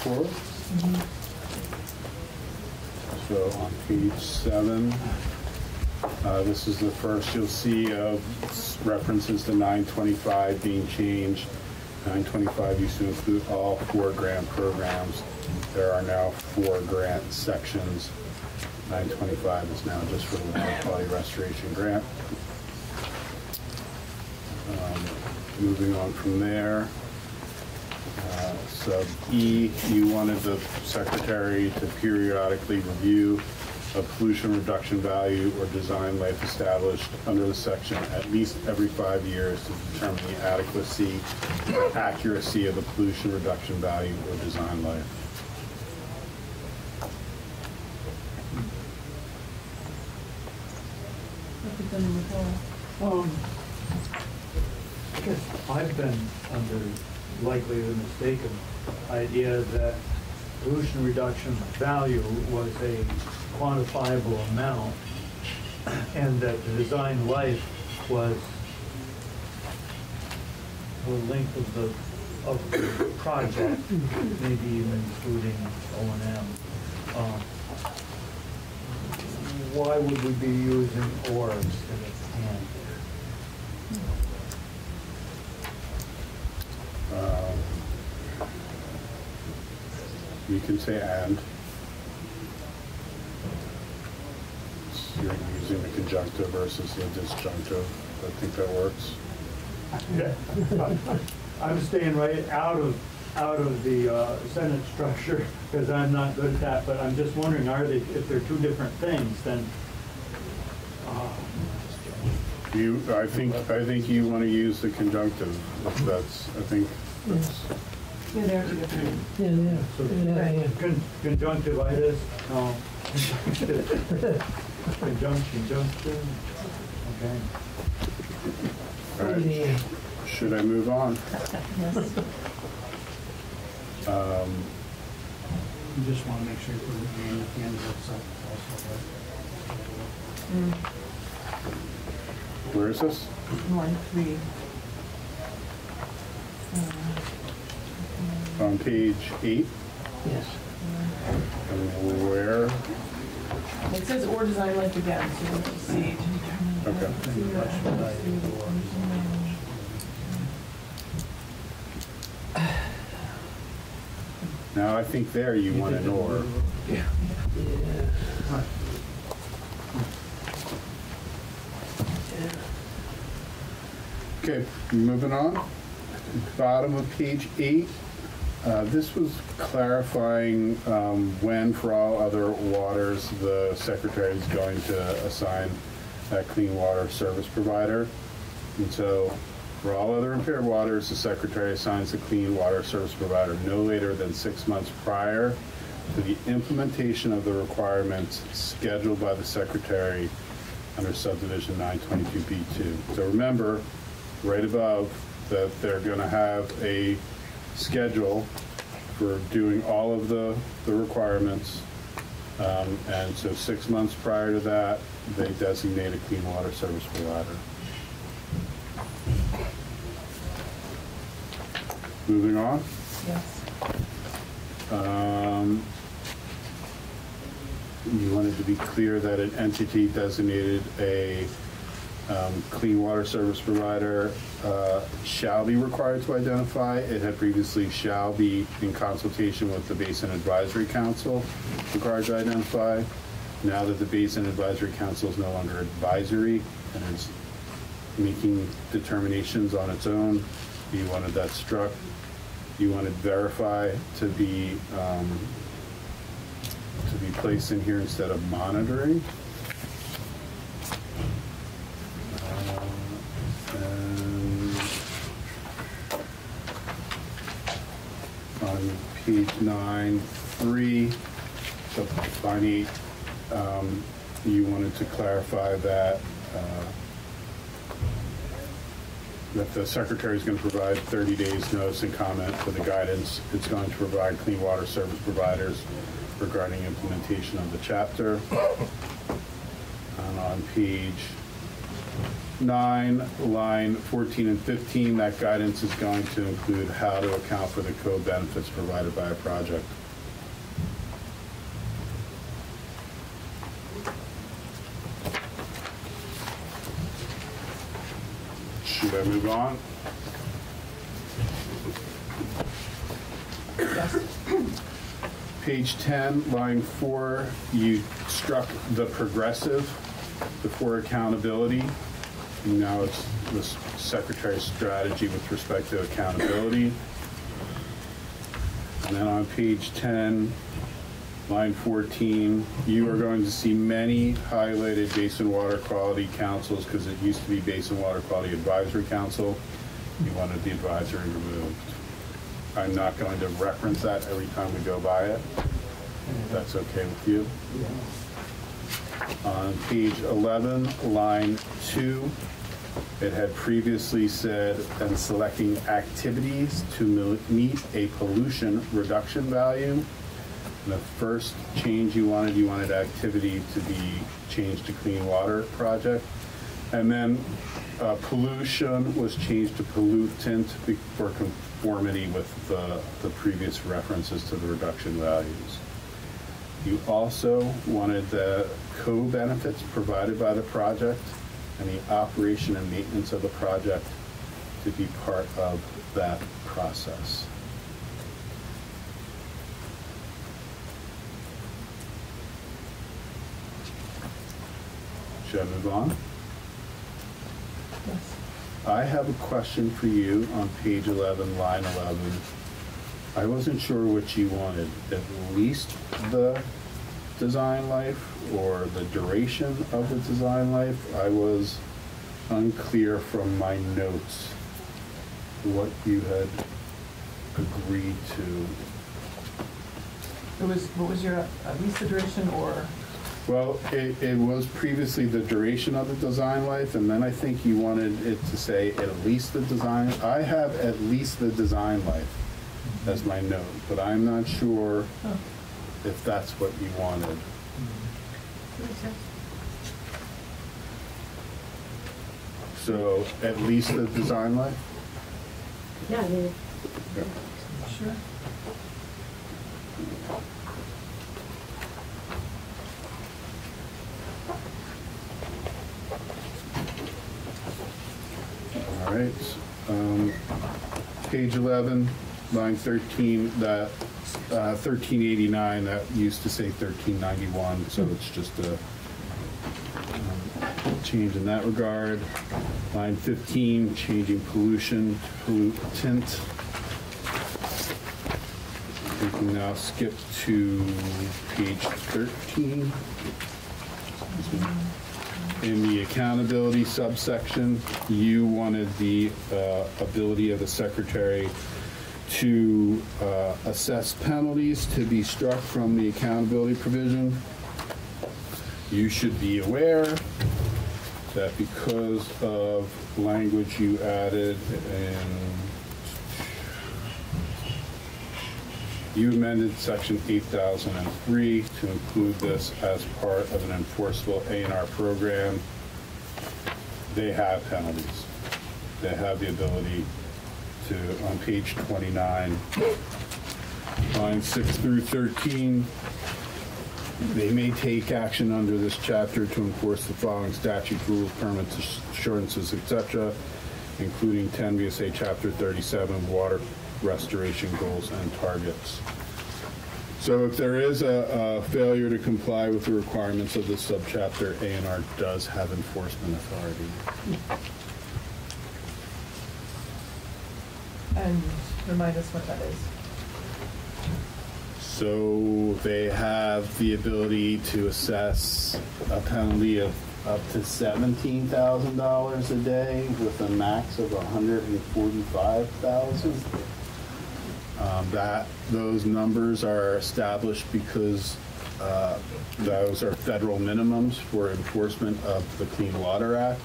Move forward. So on page seven, Uh, This is the first you'll see of references to 925 being changed. 925 used to include all four grant programs. There are now four grant sections. 925 is now just for the water quality restoration grant. Um, Moving on from there, sub E, you wanted the secretary to periodically review a pollution reduction value or design life established under the section at least every five years to determine the adequacy or accuracy of the pollution reduction value or design life. Um, I've been under likely the mistaken idea that pollution reduction value was a quantifiable amount and that the design life was the length of the, of the project, maybe even including O and M. Um, Why would we be using or instead of and? Um, You can say and. You're using the conjunctive versus the disjunctive. I think that works. Yeah. I'm staying right out of, out of the uh, sentence structure, because I'm not good at that, but I'm just wondering, are they, if they're two different things, then, uh, You, I think, I think you want to use the conjunctive. if That's, I think, that's, Yeah, they're two different. Yeah, yeah, yeah, yeah. con- conjunctivitis, no. Conjunction, junction, okay. all right. Yeah. Should I move on? Yes. Um, You just want to make sure you put an and at the end of that sentence also, right? Where is this? One, three. On page eight? Yes. And where? It says or design life again, so we'll just see. Okay. Now, I think there you want an or. Yeah. Okay, moving on. Bottom of page eight. Uh, This was clarifying um, when, for all other waters, the secretary is going to assign a clean water service provider. And so, for all other impaired waters, the secretary assigns a clean water service provider no later than six months prior to the implementation of the requirements scheduled by the secretary under subdivision 922B2. So remember, right above, that they're going to have a schedule for doing all of the, the requirements. Um, And so six months prior to that, they designate a clean water service provider. Moving on. Yes. Um, You wanted to be clear that an entity designated a um, clean water service provider uh, shall be required to identify. It had previously shall be in consultation with the Basin Advisory Council required to identify. Now that the Basin Advisory Council is no longer advisory and is making determinations on its own, you wanted that struck. You wanted verify to be, um, to be placed in here instead of monitoring. Uh, On page nine, three, so eight, um, you wanted to clarify that, uh, that the secretary is going to provide 30 days notice and comment for the guidance it's going to provide clean water service providers regarding implementation of the chapter. And on page nine, line 14 and 15, that guidance is going to include how to account for the co-benefits provided by a project. Should I move on? Page 10, line 4, you struck the progressive before accountability. Now it's the secretary's strategy with respect to accountability. And then on page 10, line 14, you are going to see many highlighted basin water quality councils because it used to be Basin Water Quality Advisory Council. You wanted the advisory removed. I'm not going to reference that every time we go by it. If that's okay with you. On page 11, line 2, it had previously said, and selecting activities to meet a pollution reduction value. The first change you wanted, you wanted activity to be changed to clean water project. And then uh, pollution was changed to pollutant for conformity with the, the previous references to the reduction values. You also wanted the co-benefits provided by the project and the operation and maintenance of the project to be part of that process. Should I move on? Yes. I have a question for you on page 11, line 11. I wasn't sure what you wanted, at least the design life or the duration of the design life. I was unclear from my notes what you had agreed to. It was, what was your, at least the duration or? Well, it, it was previously the duration of the design life, and then I think you wanted it to say at least the design, I have at least the design life as my note, but I'm not sure Oh. If that's what you wanted. So at least the design life? Yeah, I mean, Sure. All right. Um, Page 11, line 13, that uh, 1389, that used to say 1391, so it's just a um, change in that regard. Line 15, changing pollution to pollutant. We can now skip to page 13. In the accountability subsection, you wanted the uh, ability of the secretary to uh, assess penalties to be struck from the accountability provision. You should be aware that because of language you added and you amended section 8003 to include this as part of an enforceable A and R program. They have penalties. They have the ability to, on page 29, lines 6 through 13, they may take action under this chapter to enforce the following statutes, rules, permits, assurances, etc., including 10 VSA Chapter 37, water restoration goals and targets. So if there is a, a failure to comply with the requirements of this subchapter, A and R does have enforcement authority. And remind us what that is. So they have the ability to assess a penalty of up to seventeen thousand dollars a day with a max of hundred and forty-five thousand. Um, that, those numbers are established because, uh, those are federal minimums for enforcement of the Clean Water Act.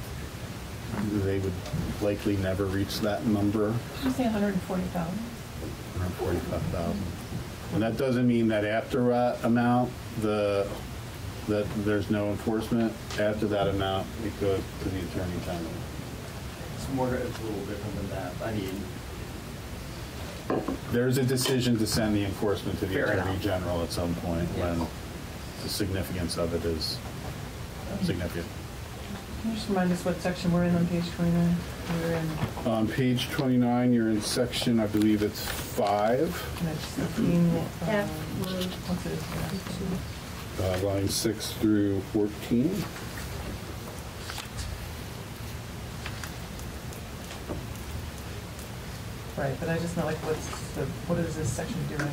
They would likely never reach that number. Did you say 140,000? 145,000. And that doesn't mean that after that amount, the, that there's no enforcement. After that amount, it goes to the Attorney General. It's more, it's a little different than that. I mean, There's a decision to send the enforcement to the Fair Attorney enough. General at some point Yeah. when the significance of it is significant. Can you just remind us what section we're in on page 29? We're in, On page 29, you're in section, I believe it's five, that's fifteen, F um, what's it? uh, line six through 14. Right, but I just know like what's the, what is this section doing?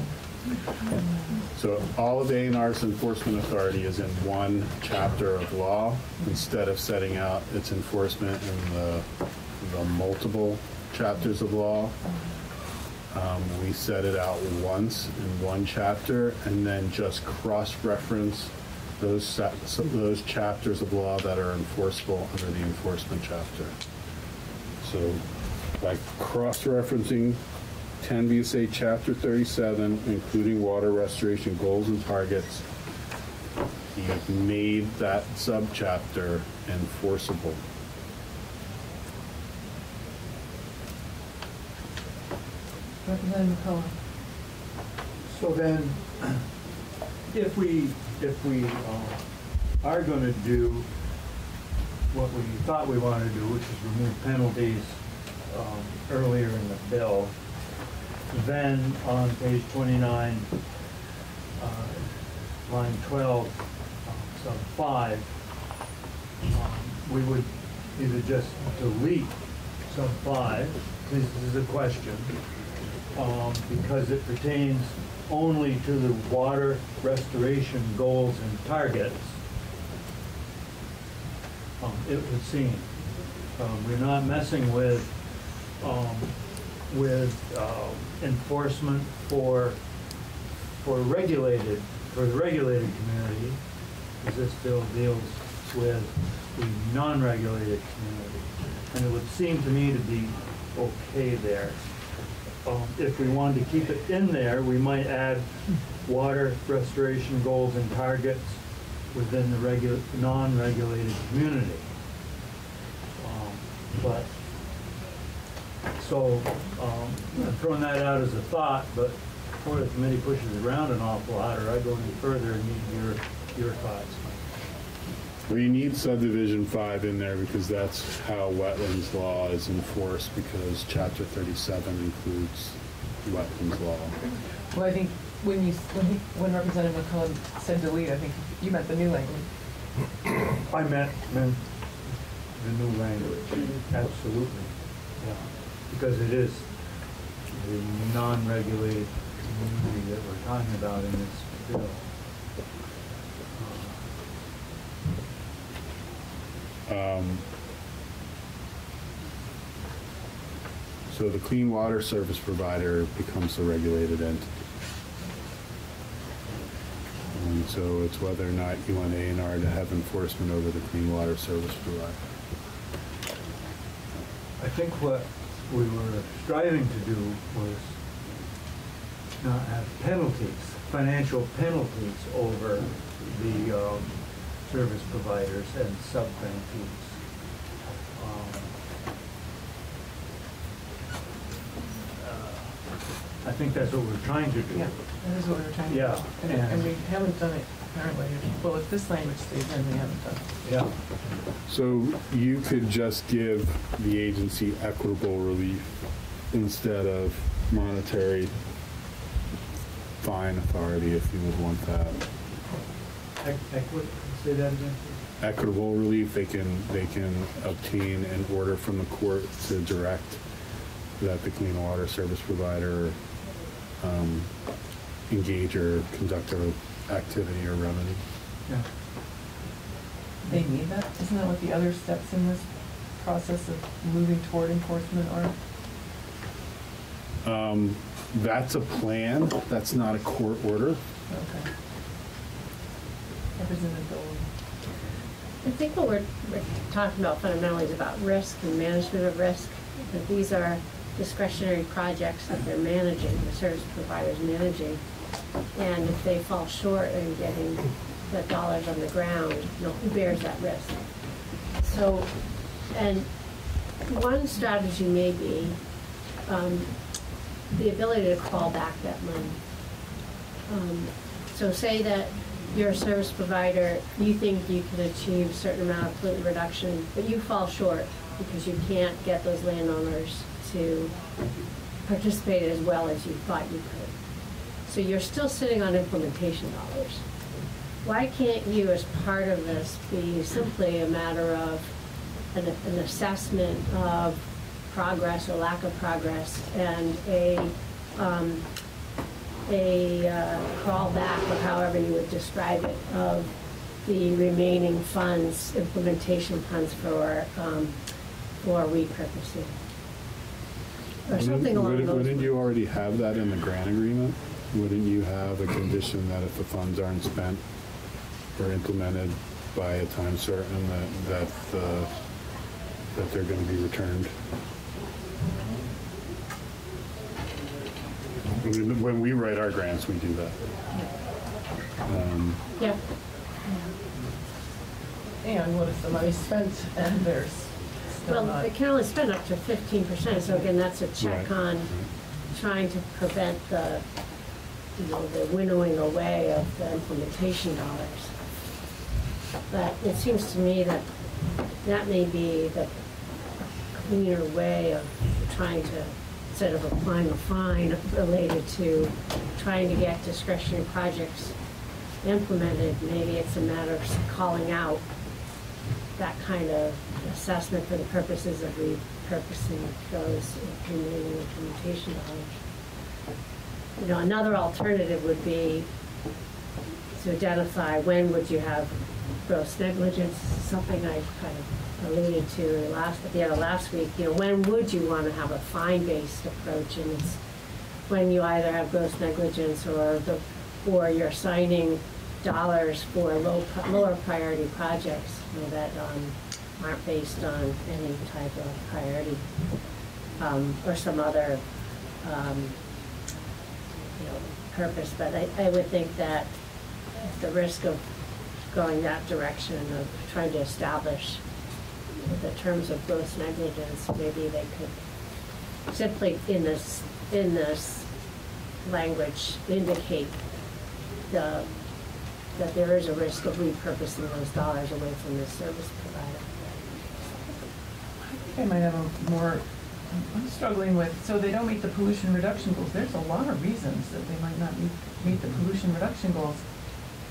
So all of A and R's enforcement authority is in one chapter of law, instead of setting out its enforcement in the, the multiple chapters of law. Um, we set it out once in one chapter, and then just cross-reference those, those chapters of law that are enforceable under the enforcement chapter. So by cross-referencing 10 VSA Chapter 37, including water restoration goals and targets, you've made that subchapter enforceable. Representative McCullough. So then, if we, if we uh, are going to do what we thought we wanted to do, which is remove penalties um, earlier in the bill, then on page 29, uh, line 12, uh, sub 5, um, we would either just delete sub 5, this is a question, um, because it pertains only to the water restoration goals and targets, um, it would seem. Um, We're not messing with, um, with um, enforcement for, for regulated, for the regulated community, because this bill deals with the non-regulated community. And it would seem to me to be okay there. Um, If we wanted to keep it in there, we might add water restoration goals and targets within the regu, non-regulated community. Um, But, so, um, I'm throwing that out as a thought, but before the committee pushes around an awful lot, or I go any further and need your, your thoughts. Well, you need subdivision five in there because that's how wetlands law is enforced because chapter 37 includes wetlands law. Well, I think when you, when he, when Representative McCullough said delete, I think you meant the new language. I meant, meant the new language, absolutely, yeah. Because it is the non-regulated community that we're talking about in this bill. Um, So the clean water service provider becomes a regulated entity. And so it's whether or not you want A and R to have enforcement over the clean water service provider. I think what we were striving to do was not have penalties, financial penalties over the um, service providers and sub-grantees. Um, uh, I think that's what we're trying to do. Yeah, that is what we were trying to do. Yeah, And, it- and and- we haven't done it apparently. Well, if this language stays in, we haven't done it. Yeah. So you could just give the agency equitable relief instead of monetary fine authority if you would want that. Ec- Equi, say that again? Equitable relief, they can, they can obtain an order from the court to direct that the clean water service provider um, engage or conduct a activity or remedy. Yeah. They need that? Isn't that what the other steps in this process of moving toward enforcement are? Um, That's a plan, that's not a court order. Okay. Representative Dolan. I think what we're, we're talking about fundamentally is about risk and management of risk. That these are discretionary projects that they're managing, the service provider's managing. And if they fall short in getting the dollars on the ground, you know, who bears that risk? So, and one strategy may be, um, the ability to call back that money. Um, So say that you're a service provider, you think you can achieve a certain amount of pollutant reduction, but you fall short because you can't get those landowners to participate as well as you thought you could. So you're still sitting on implementation dollars. Why can't you, as part of this, be simply a matter of an, an assessment of progress or lack of progress and a, um, a uh, callback, or however you would describe it, of the remaining funds, implementation funds for, um, for repurposing? Or something along Wouldn't- those Wouldn't you already have that in the grant agreement? Wouldn't you have a condition that if the funds aren't spent or implemented by a time certain, that, that, the- that they're gonna be returned? I mean, When we write our grants, we do that. Um, Yeah, And what if the money's spent and there's still well, not? they can only spend up to fifteen percent, so again, that's a check Right. on trying to prevent the, you know, the winnowing away of the implementation dollars. But it seems to me that that may be the cleaner way of trying to, instead of applying a fine related to trying to get discretionary projects implemented, maybe it's a matter of calling out that kind of assessment for the purposes of repurposing those implementation dollars. You know, another alternative would be to identify when would you have gross negligence, something I kind of alluded to last, at the end of last week, you know, when would you want to have a fine-based approach? And it's when you either have gross negligence or the, or you're signing dollars for low, lower priority projects, you know, that, um, aren't based on any type of priority, um, or some other, um, purpose, but I, I would think that the risk of going that direction of trying to establish the terms of gross negligence, maybe they could simply in this, in this language indicate the, that there is a risk of repurposing those dollars away from the service provider. I think I might have a more, I'm struggling with, so they don't meet the pollution reduction goals. There's a lot of reasons that they might not meet, meet the pollution reduction goals,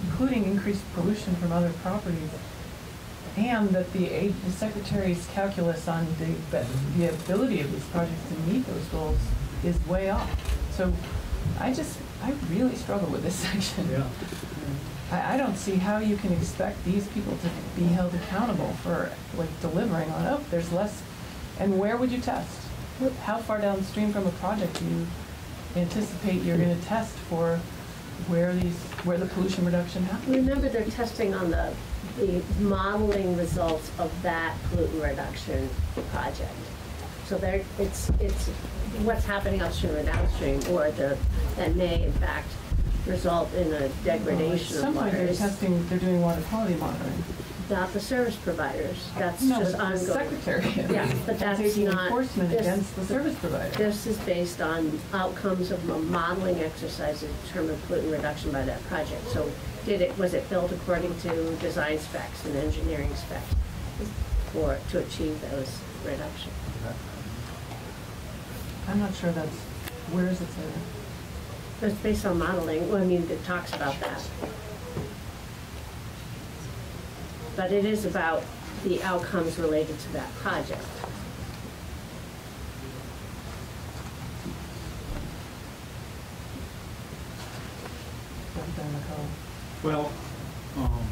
including increased pollution from other properties. And that the aid, the secretary's calculus on the, the ability of these projects to meet those goals is way off. So I just, I really struggle with this section. Yeah. I, I don't see how you can expect these people to be held accountable for, like, delivering on, oh, there's less, and where would you test? How far downstream from a project do you anticipate you're gonna test for where these, where the pollution reduction happens? Remember, they're testing on the, the modeling results of that pollutant reduction project. So there, it's, it's what's happening upstream or downstream, or the, that may in fact result in a degradation At some of point, they're testing, they're doing water quality monitoring. Not the service providers, that's No, just but the ongoing. secretary. Yeah, but that's Taking not- enforcement this- against the service provider. This is based on outcomes of a modeling exercise to determine pollutant reduction by that project. So did it, was it built according to design specs and engineering specs for, to achieve those reductions? I'm not sure that's, where is it say? It's based on modeling, well, I mean, it talks about that. But it is about the outcomes related to that project. Well, um,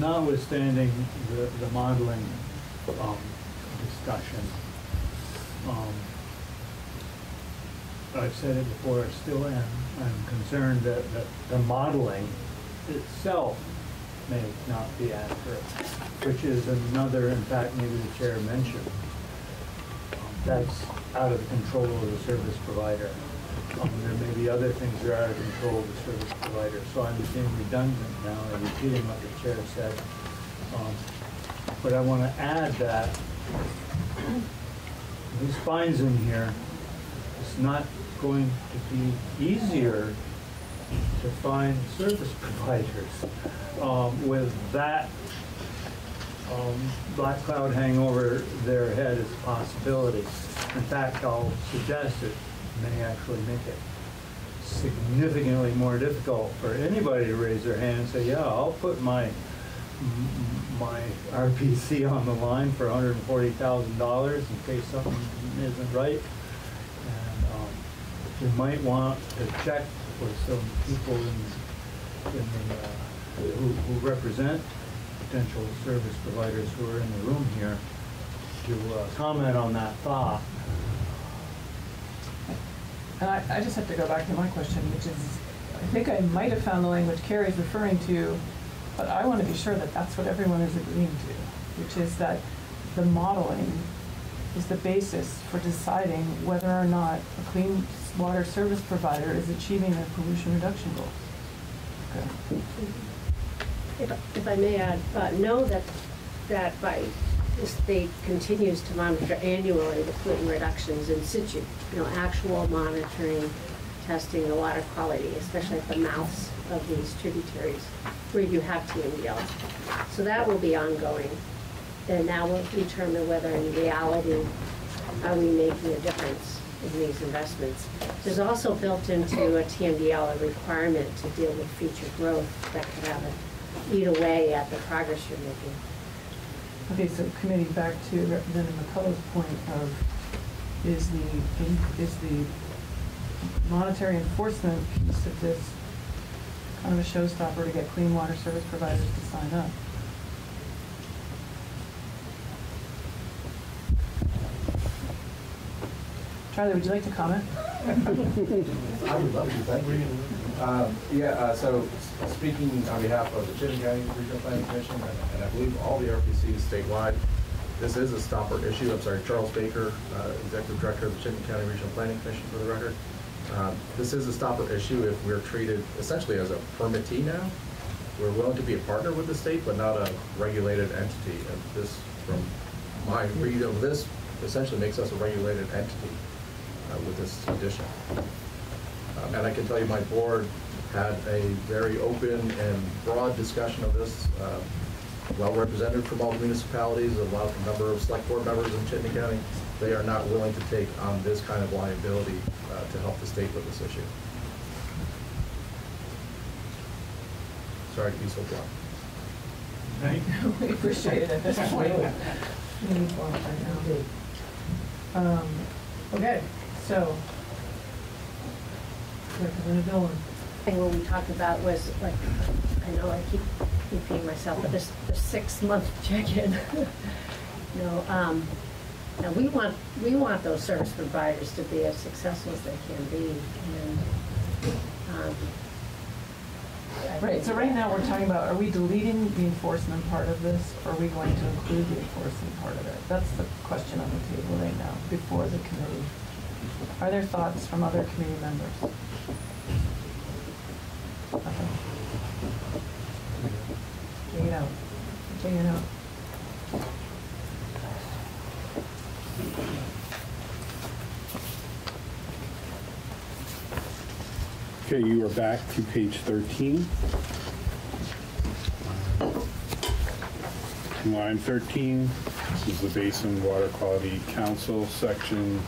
notwithstanding the, the modeling, um, discussion, um, I've said it before, I still am, I'm concerned that, that the modeling itself may not be accurate, which is another, in fact, maybe the chair mentioned. That's out of the control of the service provider. Um, There may be other things that are out of control of the service provider. So I'm being redundant now and repeating what the chair said. Um, But I want to add that these fines in here, it's not going to be easier to find service providers um, with that um, black cloud hang over their head as a possibility. In fact, I'll suggest it may actually make it significantly more difficult for anybody to raise their hand and say, yeah, I'll put my, my RPC on the line for hundred and forty thousand dollars in case something isn't right. And, um, you might want to check with some people in, in the, uh, who, who represent potential service providers who are in the room here to, uh, comment on that thought. And I, I just have to go back to my question, which is, I think I might have found the language Carrie's referring to, but I want to be sure that that's what everyone is agreeing to, which is that the modeling is the basis for deciding whether or not a clean water service provider is achieving their pollution reduction goals. Okay. If, if I may add, uh, know that, that by, the state continues to monitor annually the pollutant reductions in situ, you know, actual monitoring, testing the water quality, especially at the mouths of these tributaries where you have TMDLs. So that will be ongoing. And that will determine whether in reality, are we making a difference in these investments. There's also built into a TMDL a requirement to deal with future growth that could have a, eat away at the progress you're making. Okay, so committee, back to Representative McCullough's point of, is the, is the monetary enforcement piece of this kind of a showstopper to get clean water service providers to sign up? Charlie, would you like to comment? I would love to, thank you. Um, Yeah, uh, so speaking on behalf of the Chittenden County Regional Planning Commission, and- and I believe all the RPCs statewide, this is a stopper issue. I'm sorry, Charles Baker, uh, Executive Director of the Chittenden County Regional Planning Commission for the record. Um, This is a stopper issue if we're treated essentially as a permittee now. We're willing to be a partner with the state, but not a regulated entity. And this, from my read of this, essentially makes us a regulated entity with this condition. Um, And I can tell you, my board had a very open and broad discussion of this, uh, well represented from all the municipalities, a lot, a number of select board members in Chittenden County. They are not willing to take on this kind of liability uh, to help the state with this issue. Sorry to be so blunt. Right? We appreciate it at this point. We need one. Um, Okay, so, Representative Dillon. And what we talked about was, like, I know I keep repeating myself, but this, the six-month check-in. You know, um, now, we want, we want those service providers to be as successful as they can be, and, um. Right, so right now, we're talking about, are we deleting the enforcement part of this, or are we going to include the enforcement part of it? That's the question on the table right now, before the committee. Are there thoughts from other committee members? Nothing? Take it out. Take it out. Okay, you are back to page 13. Line 13, this is the Basin Water Quality Council section.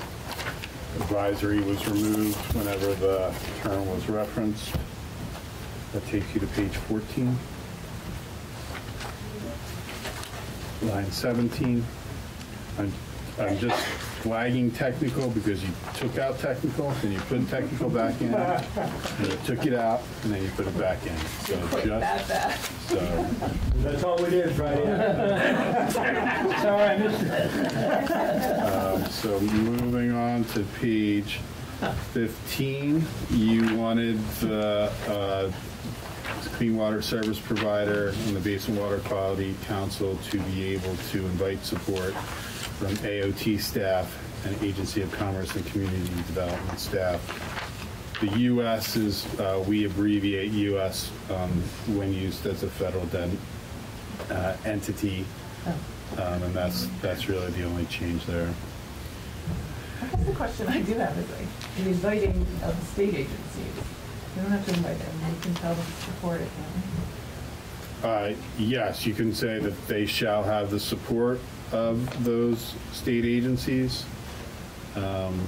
Advisory was removed whenever the term was referenced. That takes you to page 14. Line 17. I'm, I'm just flagging technical because you took out technical, and you put technical back in, and you took it out, and then you put it back in. So Quick, just, bad. so, That's all we did Friday. Sorry, I missed it. um, so moving on to page 15, you wanted the, uh, Clean Water Service Provider and the Basin Water Quality Council to be able to invite support from AOT staff and Agency of Commerce and Community Development staff. The US is, uh, we abbreviate US um, when used as a federal den- uh, entity, Oh. um, and that's, that's really the only change there. I guess the question I do have is like, the inviting of the state agencies. We don't have to invite them, we can tell them to support it, Uh, Yes, you can say that they shall have the support of those state agencies. Um,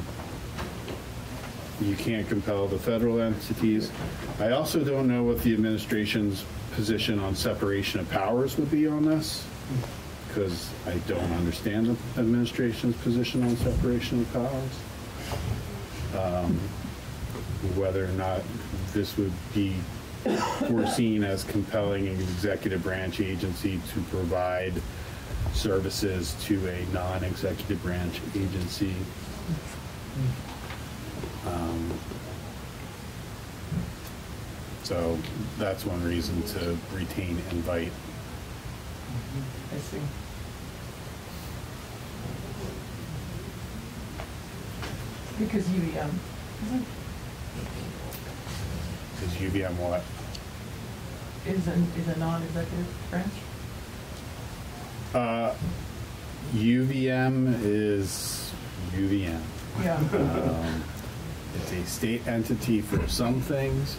You can't compel the federal entities. I also don't know what the administration's position on separation of powers would be on this, because I don't understand the administration's position on separation of powers. Um, Whether or not this would be foreseen as compelling an executive branch agency to provide services to a non-executive branch agency. Um, So that's one reason to retain invite. I see. Because UVM, isn't, Is UVM what? is a, is a non-executive branch? Uh, UVM is UVM. Yeah. Um, It's a state entity for some things.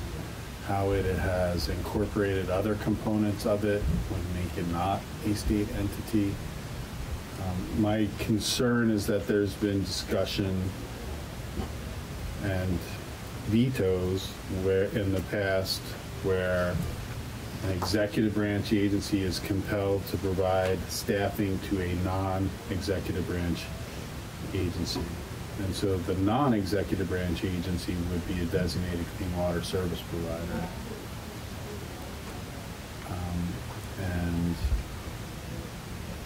How it has incorporated other components of it would make it not a state entity. Um, My concern is that there's been discussion and vetoes where, in the past, where an executive branch agency is compelled to provide staffing to a non-executive branch agency. And so the non-executive branch agency would be a designated clean water service provider. Um, And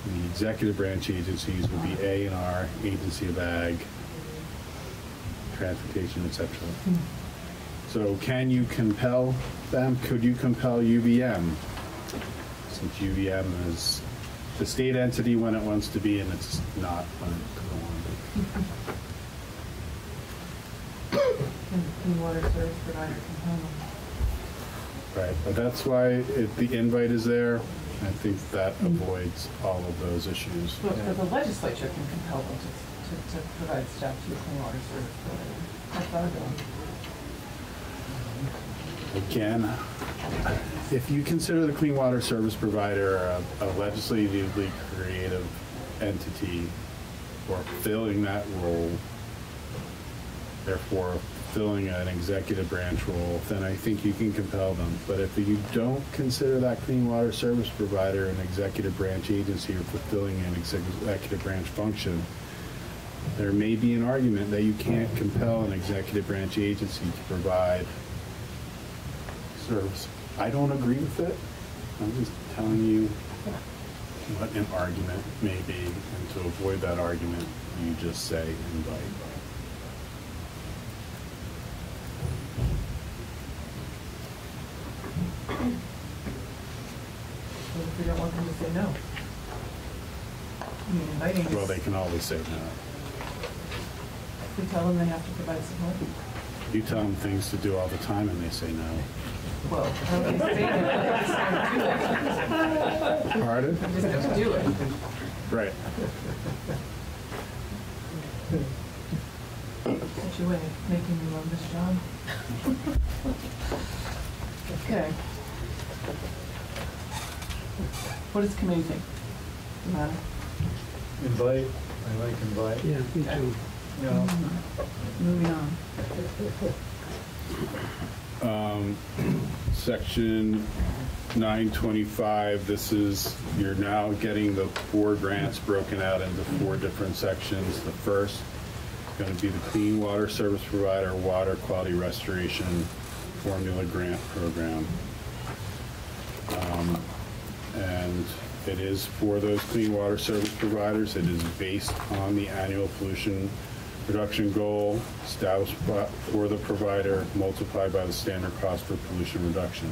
the executive branch agencies would be A and R, Agency of Ag, Transportation, et cetera. So can you compel them? Could you compel UVM? Since UVM is the state entity when it wants to be and it's not when it's going. Can Clean Water Service Provider component. Right, but that's why it, the invite is there. I think that avoids all of those issues. But but the legislature can compel them to, to, to provide staff to clean water service provider. That's our bill. Again, if you consider the clean water service provider a a legislatively creative entity or filling that role, therefore filling an executive branch role, then I think you can compel them. But if you don't consider that clean water service provider an executive branch agency or fulfilling an executive branch function, there may be an argument that you can't compel an executive branch agency to provide service. I don't agree with it. I'm just telling you what an argument may be, and to avoid that argument, you just say invite. So if we don't want them to say no. I mean, inviting Well, is, they can always say no. we tell them they have to provide support. You tell them things to do all the time, and they say no. Well, how can they say no? They just have to do it. Pardon? They just have to do it. Right. Such a way of making me love this job. Okay. What does the committee think? Matter? Invite, I like invite. Yeah, me too. Yeah. Mm-hmm. Moving on. Um, Section 925, this is, you're now getting the four grants broken out into four different sections. The first is going to be the Clean Water Service Provider Water Quality Restoration Formula Grant Program. Um, And it is for those clean water service providers. It is based on the annual pollution reduction goal established for the provider multiplied by the standard cost for pollution reduction.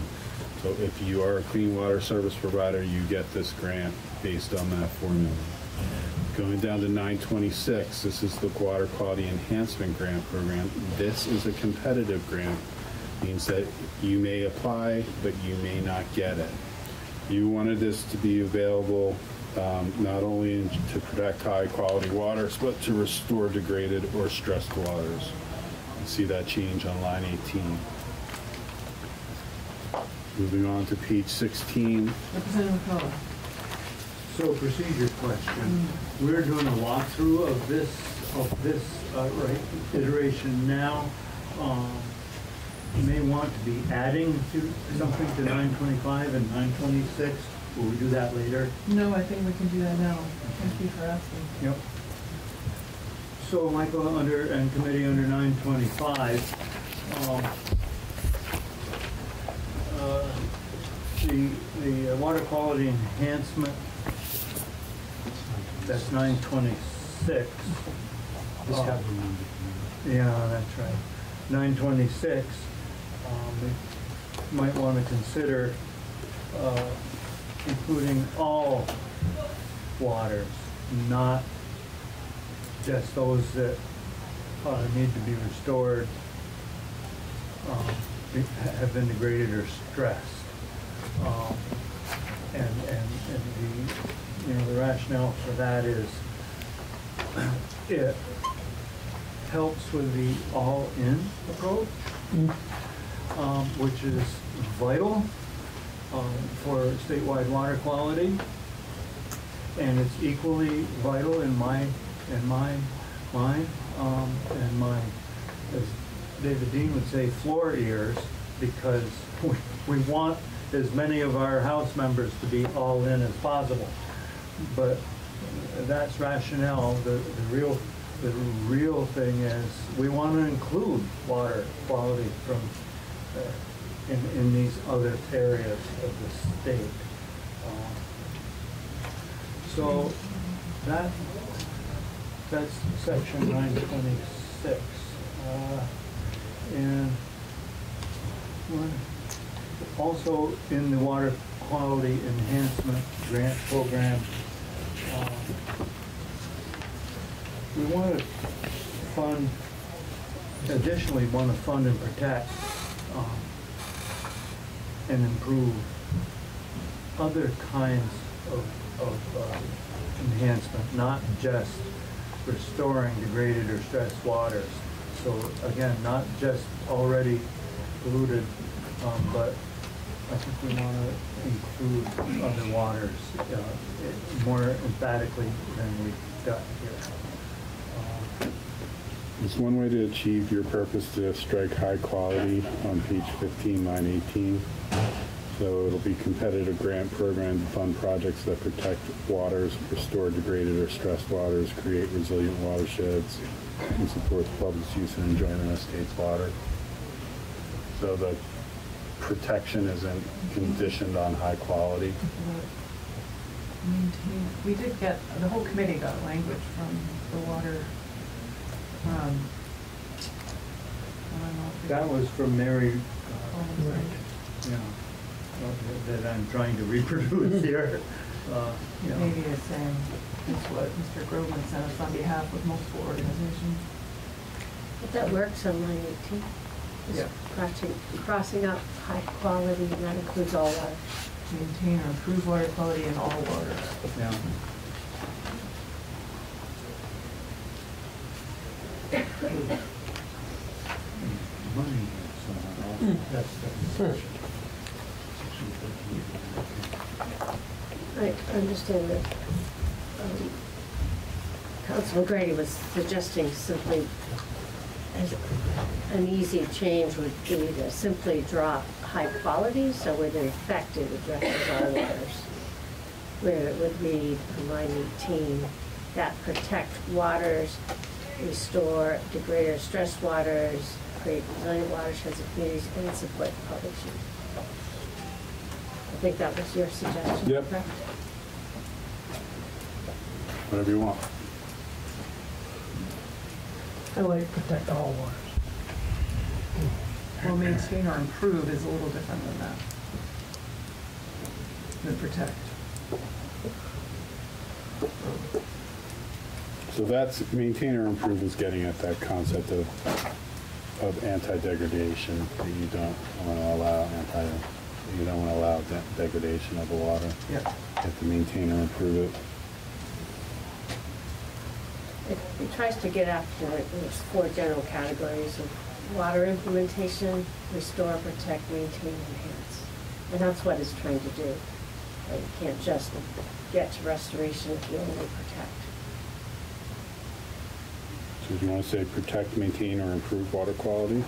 So if you are a clean water service provider, you get this grant based on that formula. Going down to 926, this is the Water Quality Enhancement Grant Program. This is a competitive grant, means that you may apply, but you may not get it. You wanted this to be available um, not only in- to protect high-quality waters, but to restore degraded or stressed waters. You see that change on line 18. Moving on to page 16. Representative McCullough. So procedure question, we're doing a walkthrough of this, of this, uh, right, iteration now. Um, You may want to be adding to, something to nine twenty-five and nine twenty-six, will we do that later? No, I think we can do that now. Thank you for asking. Yep. So Michael, under, and committee under nine twenty-five, um, uh, the, the water quality enhancement, that's nine twenty-six. This Oh. happened. Yeah, that's right. Nine twenty-six, um, we might want to consider, uh, including all waters, not just those that, uh, need to be restored, um, have been degraded or stressed. Um, and, and, and the, you know, the rationale for that is, it helps with the all-in approach, um, which is vital, um, for statewide water quality. And it's equally vital in my, in my mind, um, and my, as David Deen would say, floor ears, because we, we want as many of our house members to be all in as possible. But that's rationale, the, the real, the real thing is, we want to include water quality from, uh, in, in these other areas of the state. Um, So, that, that's section nine twenty-six. Uh, And also in the water quality enhancement grant program, um, we want to fund, additionally want to fund and protect um, and improve other kinds of, of uh, enhancement, not just restoring degraded or stressed waters. So again, not just already polluted, um, but I think we want to include other waters uh, more emphatically than we've got here. It's one way to achieve your purpose to strike high quality on page 15, line 18. So it'll be competitive grant program to fund projects that protect waters, restore degraded or stressed waters, create resilient watersheds, and support the public's use and enjoyment of state's water. So the protection isn't conditioned on high quality. We did get, the whole committee got language from the water, um, I don't know. if That was from Mary, Oh, uh, I'm sorry. you know, uh, that I'm trying to reproduce here. Uh, you know. Maybe it's saying, it's what Mr. Groveman sent us on behalf of multiple organizations. But that works on line eighteen. It's Yeah. Crossing, crossing up high quality, and that includes all water. Maintain or improve water quality in all waters. Yeah. Money somewhere else. I understand that um, Councilman Grady was suggesting simply, as an easy change would be to simply drop high quality, so with in effect it addresses our waters. Where it would read on line 18, that protect waters, restore degraded or stressed waters, create resilient watersheds and communities, and support the public use. I think that was your suggestion, Yep. correct? Whatever you want. I like protect all waters. Well, maintain or improve is a little different than that. Than protect. So that's, maintain or improve is getting at that concept of, of anti-degradation, that you don't want to allow anti, you don't want to allow de- degradation of the water. Yeah. You have to maintain or improve it. It it tries to get after it, there's four general categories of water implementation, restore, protect, maintain, enhance. And that's what it's trying to do. You can't just get to restoration if you only protect. So do you want to say protect, maintain, or improve water quality?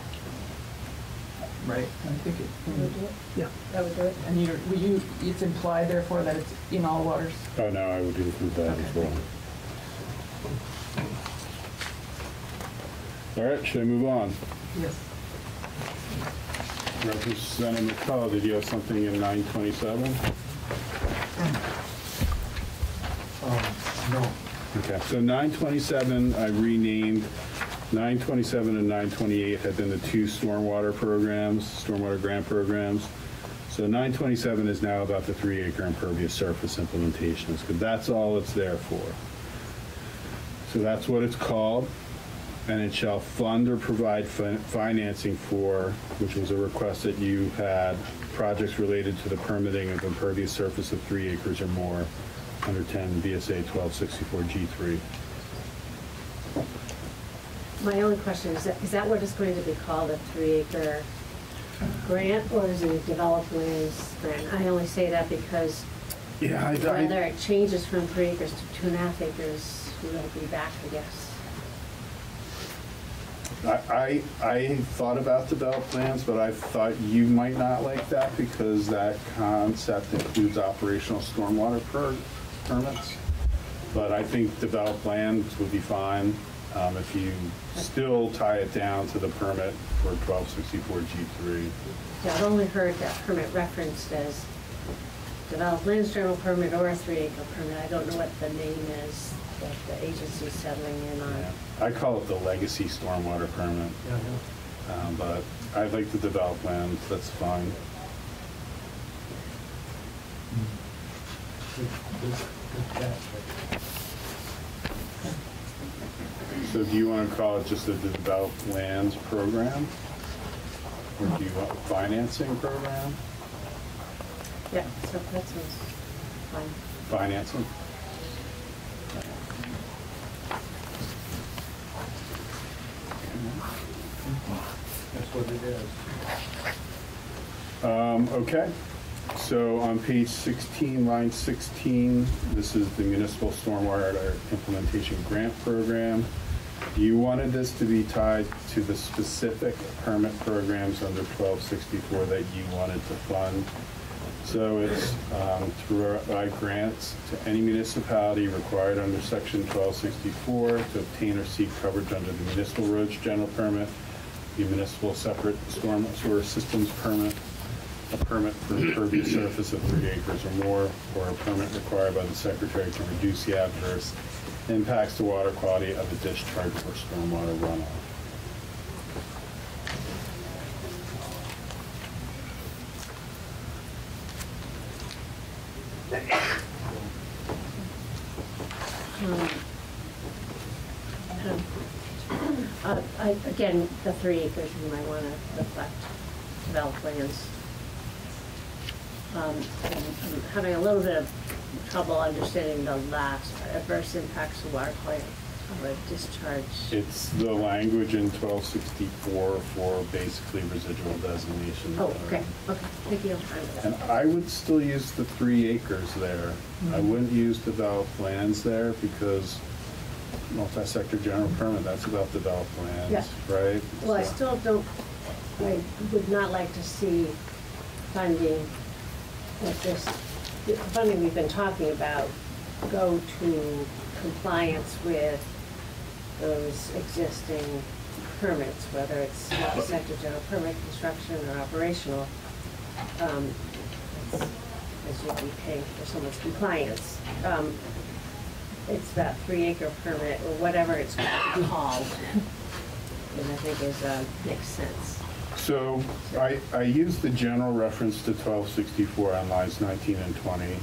Right, I think it, That would do it? Yeah. That would do it? and you're, will you, it's implied therefore that it's in all waters? Oh, no, I would include that as well. All right, should I move on? Yes. Representative McCullough, did you have something in 927? Um, No. Okay, so 927, I renamed, 927 and 928 had been the two stormwater programs, stormwater grant programs. So 927 is now about the three acre impervious surface implementations, because that's all it's there for. So that's what it's called, and it shall fund or provide fin- financing for, which was a request that you had, projects related to the permitting of impervious surface of three acres or more under 10 VSA 1264 G3. My only question is, that is that what it's going to be called, a three acre grant, or is it a developed lands grant? I only say that because Yeah, whether it changes from three acres to two and a half acres, we'll be back, I guess. I, I, I thought about developed lands, but I thought you might not like that because that concept includes operational stormwater per, permits. But I think developed lands would be fine, um, if you still tie it down to the permit for twelve sixty-four G three. Yeah, I've only heard that permit referenced as developed lands general permit or a three acre permit. I don't know what the name is that the agency's settling in on. I call it the legacy stormwater permit, um, but I like the developed lands, that's fine. So do you want to call it just a developed lands program? Or do you want a financing program? Yeah, so that sounds fine. Financing? That's what it is. Um, okay, so on page 16, line 16, this is the municipal stormwater implementation grant program. You wanted this to be tied to the specific permit programs under 1264 that you wanted to fund. So it's um, to provide grants to any municipality required under section 1264 to obtain or seek coverage under the municipal roads general permit, the municipal separate storm sewer systems permit, a permit for impervious surface of three acres or more, or a permit required by the secretary to reduce the adverse impacts to water quality of a discharge or stormwater runoff. Uh, again, the three acres, you might want to reflect developed lands. Um, I'm having a little bit of trouble understanding the last adverse impacts to water quality of a discharge. It's the language in 1264 for basically residual designation. Oh, okay, okay, thank you. And I would still use the three acres there. I wouldn't use developed lands there because multi-sector general permit, that's about developed lands, right? Well, I So- still don't, I would not like to see funding like this, the funding we've been talking about go to compliance with those existing permits, whether it's sector general permit, construction, or operational. um, As you'd be paying for someone's compliance. Um, It's that three acre permit, or whatever it's called, and I think is, uh, makes sense. So I, I use the general reference to 1264 on lines 19 and 20,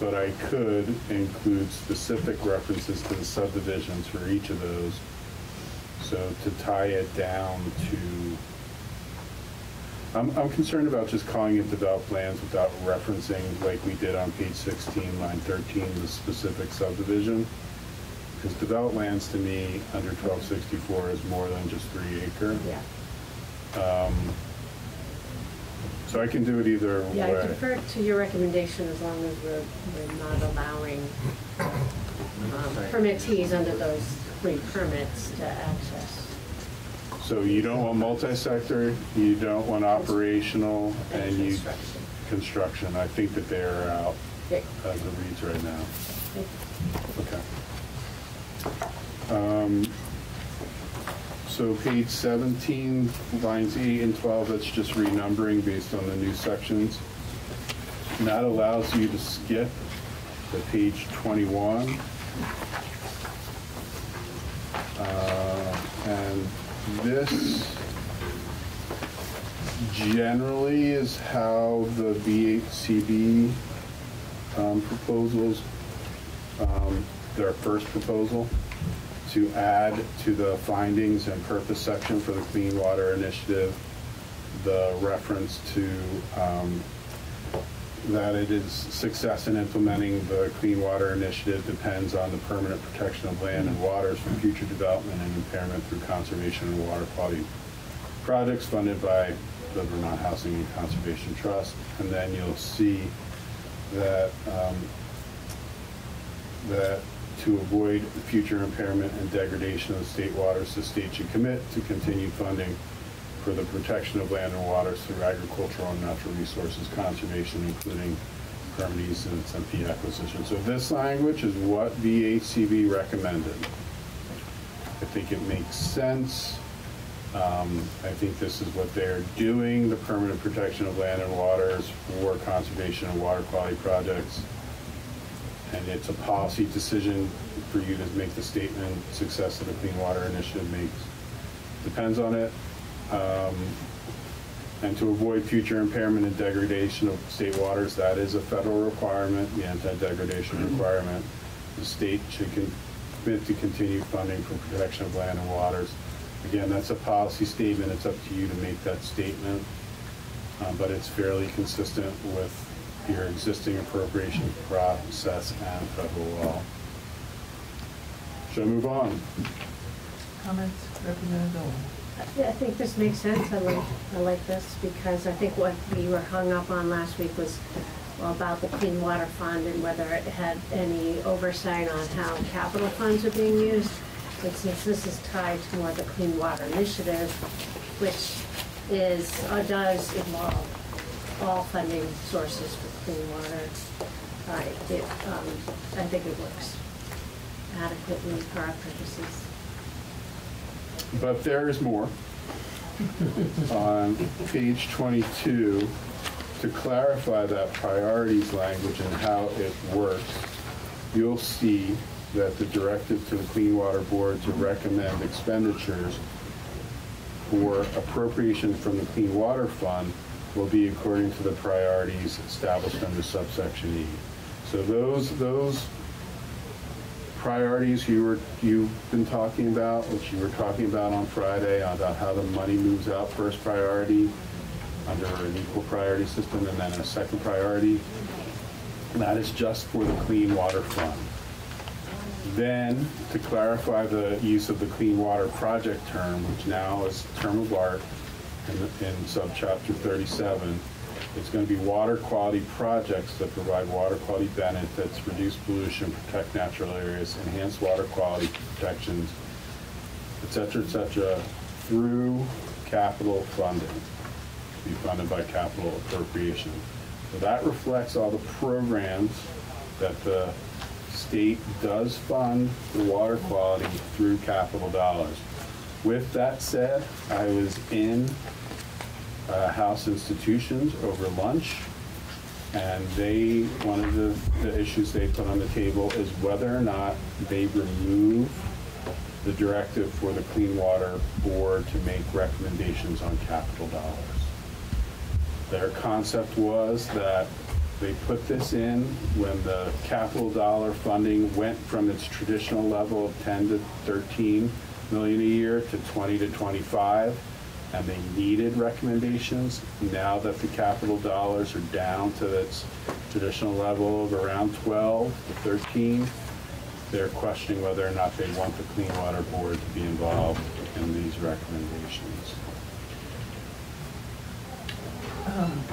but I could include specific references to the subdivisions for each of those. So to tie it down to, I'm, I'm concerned about just calling it developed lands without referencing, like we did on page 16, line 13, the specific subdivision. Because developed lands to me, under 1264, is more than just three acre. Yeah. Um, So I can do it either way. Yeah, I defer to your recommendation as long as we're, we're not allowing um, permittees under those three permits to access. So you don't want multi-sector, you don't want operational, and you, construction, I think that they are out Okay. as it reads right now. Okay. Um, So page 17, lines 8 and 12, that's just renumbering based on the new sections. And that allows you to skip to page 21. Uh, And this generally is how the VHCB um, proposals, um, their first proposal, to add to the findings and purpose section for the Clean Water Initiative, the reference to um, that it is success in implementing the Clean Water Initiative depends on the permanent protection of land and waters from future development and impairment through conservation and water quality projects funded by the Vermont Housing and Conservation Trust. And then you'll see that, um, that to avoid future impairment and degradation of the state waters, the state should commit to continued funding for the protection of land and waters through agricultural and natural resources conservation, including permit easements and fee acquisition. So this language is what VHCB recommended. I think it makes sense. Um, I think this is what they're doing, the permanent protection of land and waters for conservation and water quality projects. And it's a policy decision for you to make the statement, success of the Clean Water Initiative makes, depends on it. Um, And to avoid future impairment and degradation of state waters, that is a federal requirement, the anti-degradation requirement. The state should commit to continue funding for protection of land and waters. Again, that's a policy statement, it's up to you to make that statement, um, but it's fairly consistent with your existing appropriation process and federal law. Should I move on? Comments, Representative Dolan? I I think this makes sense, I like, I like this, because I think what we were hung up on last week was about the Clean Water Fund and whether it had any oversight on how capital funds are being used. But since this is tied to more the Clean Water Initiative, which is, uh, does involve all funding sources for clean water, uh, it, um, I think it works adequately for our purposes. But there is more. On page 22, to clarify that priorities language and how it works, you'll see that the directive to the Clean Water Board to recommend expenditures for appropriation from the Clean Water Fund will be according to the priorities established under subsection E. So those, those priorities you were, you've been talking about, which you were talking about on Friday, about how the money moves out first priority under an equal priority system and then a second priority. That is just for the Clean Water Fund. Then, to clarify the use of the Clean Water Project term, which now is term of art in, in subchapter 37, it's going to be water quality projects that provide water quality benefits, reduce pollution, protect natural areas, enhance water quality protections, et cetera, et cetera, through capital funding, be funded by capital appropriation. So that reflects all the programs that the state does fund for water quality through capital dollars. With that said, I was in uh, House institutions over lunch, and they, one of the, the issues they put on the table is whether or not they remove the directive for the Clean Water Board to make recommendations on capital dollars. Their concept was that they put this in when the capital dollar funding went from its traditional level of 10 to 13 million a year to 20 to 25, and they needed recommendations. Now that the capital dollars are down to its traditional level of around 12 to 13, they're questioning whether or not they want the Clean Water Board to be involved in these recommendations. Um,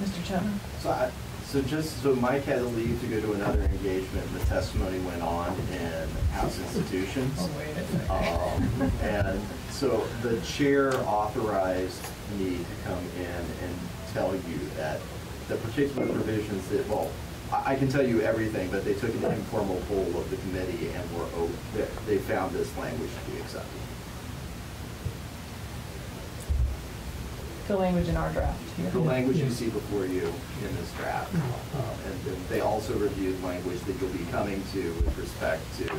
Mr. Chapman? So I, so just, so Mike had to leave to go to another engagement, and the testimony went on in House institutions. Oh, wait a second. Um, And so the chair authorized me to come in and tell you that the particular provisions that, well, I, I can tell you everything, but they took an informal poll of the committee and were, o- they- they found this language to be acceptable. The language in our draft. The language you see before you in this draft. Uh, And then they also reviewed language that you'll be coming to with respect to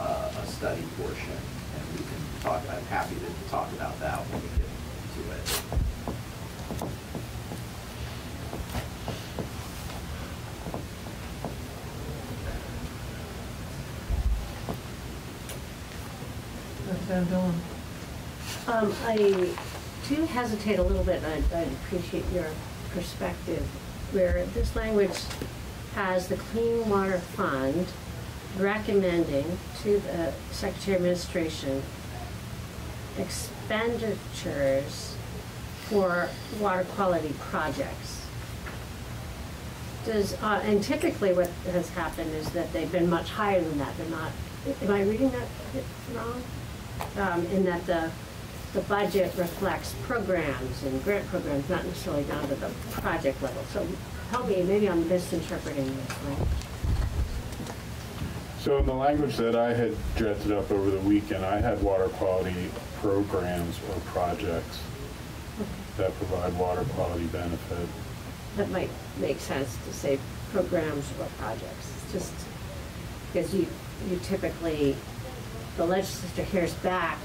uh, a study portion. And we can talk, I'm happy to talk about that when we get to it. Representative Dillon. Um, I do hesitate a little bit, and I, I appreciate your perspective, where this language has the Clean Water Fund recommending to the Secretary of Administration expenditures for water quality projects. Does, uh, and typically what has happened is that they've been much higher than that, they're not, am I reading that wrong? um, in that the, the budget reflects programs and grant programs, not necessarily down to the project level. So help me, maybe I'm misinterpreting this, right? So in the language that I had drafted up over the weekend, I had water quality programs or projects that provide water quality benefit. That might make sense to say programs or projects, It's just because you, you typically, the legislature hears back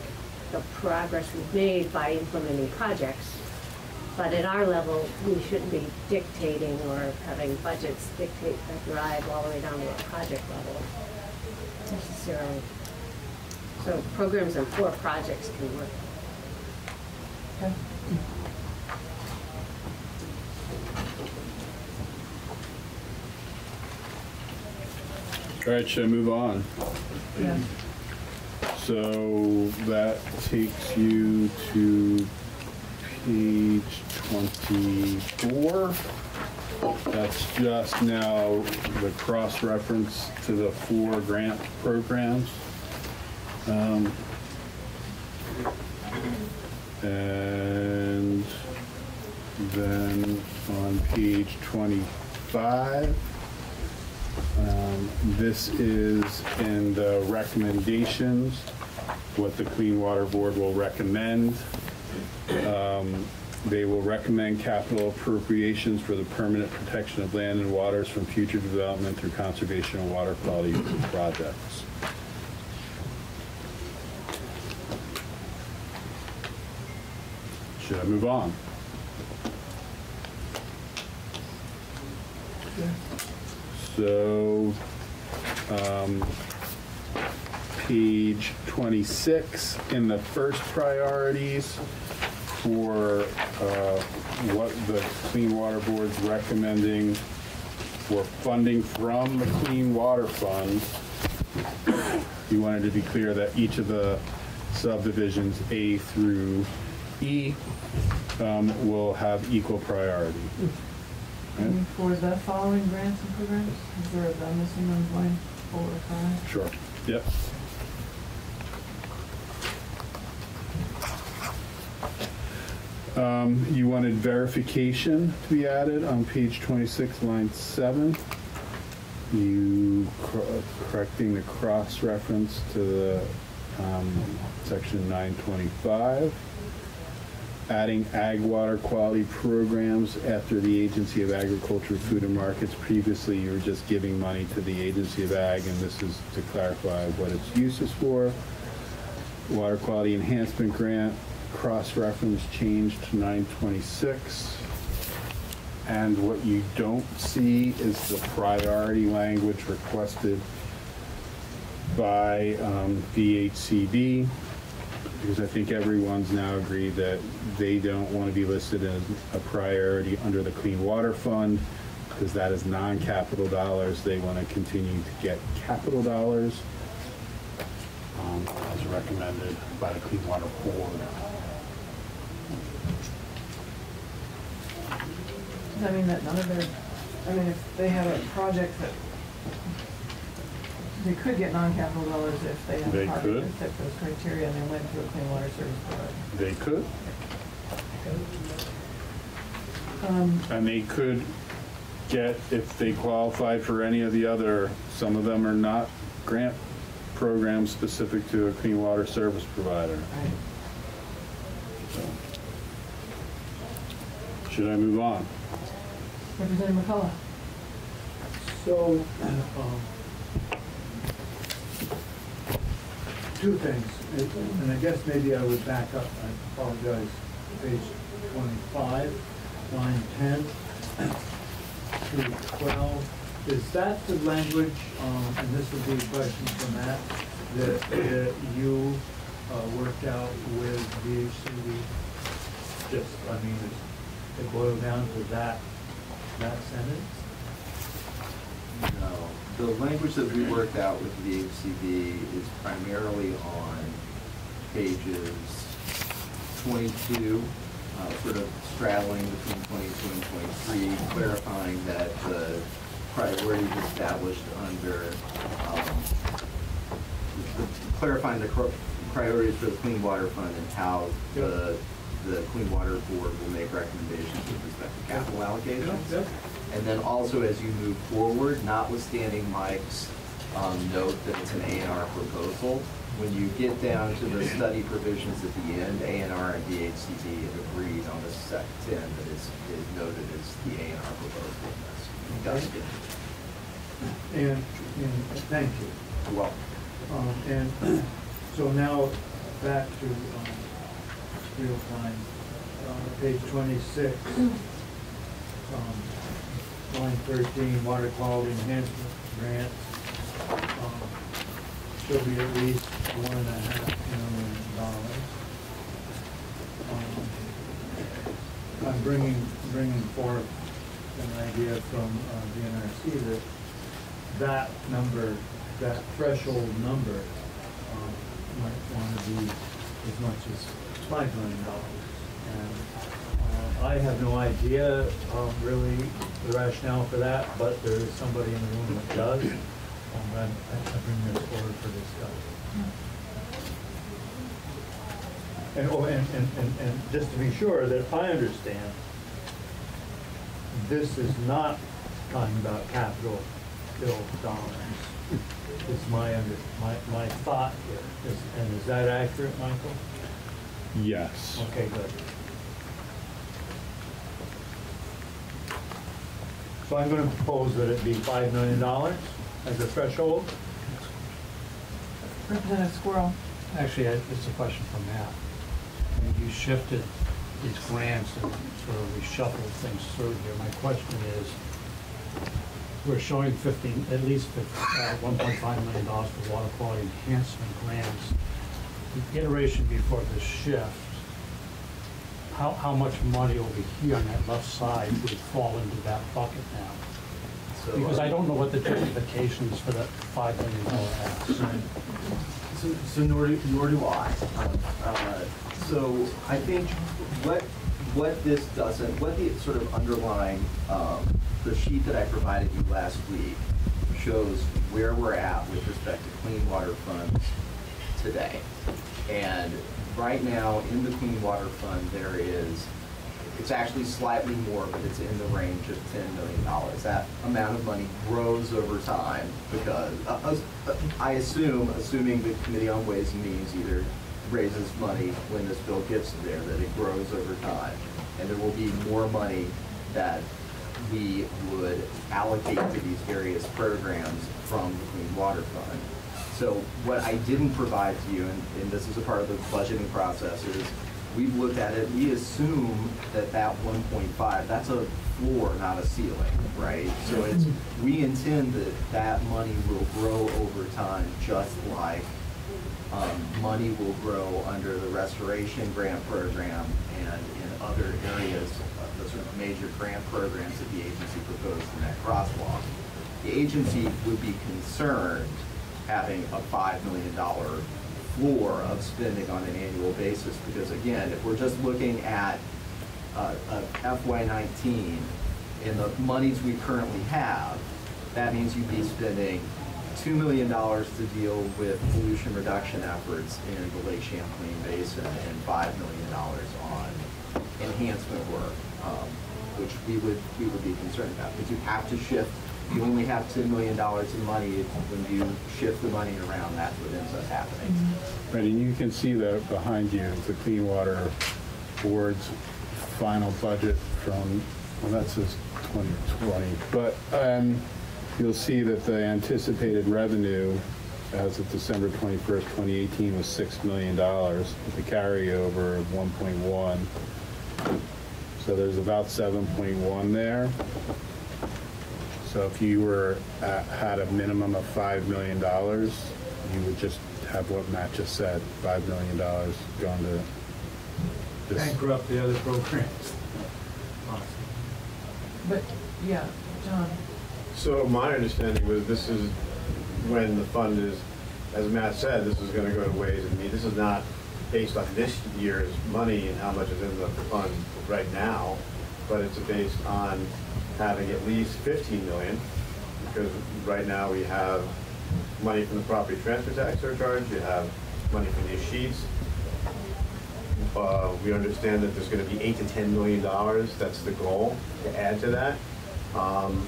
the progress we've made by implementing projects. But at our level, we shouldn't be dictating or having budgets dictate the drive all the way down to a project level necessarily. So programs and four projects can work. Okay. All right, should I move on? Yeah. So that takes you to page 24. That's just now the cross-reference to the four grant programs. Um, And then on page 25, um, This is in the recommendations, what the Clean Water Board will recommend. Um, They will recommend capital appropriations for the permanent protection of land and waters from future development through conservation and water quality projects. Should I move on? So, um, page 26, in the first priorities for uh, what the Clean Water Board's recommending for funding from the Clean Water Fund, you wanted to be clear that each of the subdivisions A through E um, will have equal priority. Right? And for the following grants and programs, is there a missing on line four or five? Sure. Yep. Um, You wanted verification to be added on page 26, line 7. You cor- correcting the cross-reference to the um, section 925. Adding ag water quality programs after the Agency of Agriculture, Food and Markets. Previously, you were just giving money to the Agency of Ag, and this is to clarify what its use is for. Water Quality Enhancement Grant, cross-reference change to 926. And what you don't see is the priority language requested by um, because I think everyone's now agreed that they don't want to be listed as a priority under the Clean Water Fund, because that is non-capital dollars. They want to continue to get capital dollars um, as recommended by the Clean Water Board. I mean, that none of their, I mean, if they have a project that, they could get non-capital dollars if they have They a could. that fit those criteria and they went through a clean water service provider. They could, Um, and they could get, if they qualify for any of the other, some of them are not grant programs specific to a clean water service provider. right. Should I move on? Representative McCullough? So, um, two things, and- I guess maybe I would back up, I apologize, page twenty-five, line ten through twelve. Is that the language, um, and this would be a question from Matt, that, that you, uh, worked out with VHCB? Just, I mean, it boiled down to that, that sentence? No, the language that we worked out with the HCB is primarily on pages twenty-two, uh, sort of straddling between twenty-two and twenty-three, clarifying that the priorities established under, um, the- clarifying the priorities for the Clean Water Fund and how the, the Clean Water Board will make recommendations with respect to capital allocations. And then also as you move forward, notwithstanding Mike's um, note that it's an A and R proposal, when you get down to the study provisions at the end, A and R and VHCB have agreed on the set ten that is, is noted as the A and R proposal. That's. And, and thank you. You're welcome. Um, and so now back to, um, real time, uh, page twenty-six, um, line thirteen, water quality enhancement grants. um, Should be at least one and a half million dollars. Um, I'm bringing, bringing forth an idea from, uh, the NRC that that number, that threshold number, um, might want to be as much as five million dollars. And I have no idea, um, really, the rationale for that, but there is somebody in the room that does. Um, I, I bring this forward for discussion. And, oh, and, and, and, and just to be sure that I understand, this is not talking about capital bill dollars. Is my under, my, my thought here. Is, and is that accurate, Michael? Yes. Okay, good. So I'm gonna propose that it be five million dollars as a threshold. Representative Squirrell? Actually, I- it's a question for Matt. I mean, You shifted these grants and sort of reshuffled things through here. My question is, we're showing fifteen, at least uh, one point five million dollars for water quality enhancement grants. The iteration before the shift, how, how much money over here on that left side would fall into that bucket now? So, Because I don't know what the justifications for that five million dollar ask. So, so nor do, nor do I. Uh, So I think what, what this doesn't, what the sort of underlying, um, the sheet that I provided you last week shows where we're at with respect to clean water funds today. And right now, in the clean water fund, there is, it's actually slightly more, but it's in the range of ten million dollars. That amount of money grows over time because, uh, uh, I assume, assuming the Committee on Ways and Means either raises money when this bill gets there, that it grows over time. And there will be more money that we would allocate to these various programs from the Clean Water Fund. So what I didn't provide to you, and, and this is a part of the budgeting process, is we've looked at it, we assume that that one point five, that's a floor, not a ceiling, right? So it's, we intend that that money will grow over time, just like, um, money will grow under the restoration grant program and in other areas, of the sort of major grant programs that the agency proposed in that crosswalk. The agency would be concerned having a five million dollar floor of spending on an annual basis, because again, if we're just looking at uh, uh, FY nineteen and the monies we currently have, that means you'd be spending $2 million to deal with pollution reduction efforts in the Lake Champlain Basin and $5 million on enhancement work, um, which we would, we would be concerned about. Because you have to shift, you only have $10 million in money. When you shift the money around, that's what ends up happening. Right, and you can see that behind you, the Clean Water Board's final budget from, well, that says 2020. But um, you'll see that the anticipated revenue as of December 21st, 2018 was $6 million, with a carryover of 1.1. So there's about 7.1 there. So if you were, at- had a minimum of $5 million, you would just have what Matt just said, $5 million going to this. Bankrupt the other programs. But, yeah, John, So my understanding was this is when the fund is, as Matt said, this is gonna go to Ways and Means. This is not based on this year's money and how much is in the fund right now, but it's based on having at least fifteen million, because right now we have money from the property transfer tax surcharge, you have money from these sheets. Uh, we understand that there's gonna be eight to ten million dollars, that's the goal, to add to that. Um,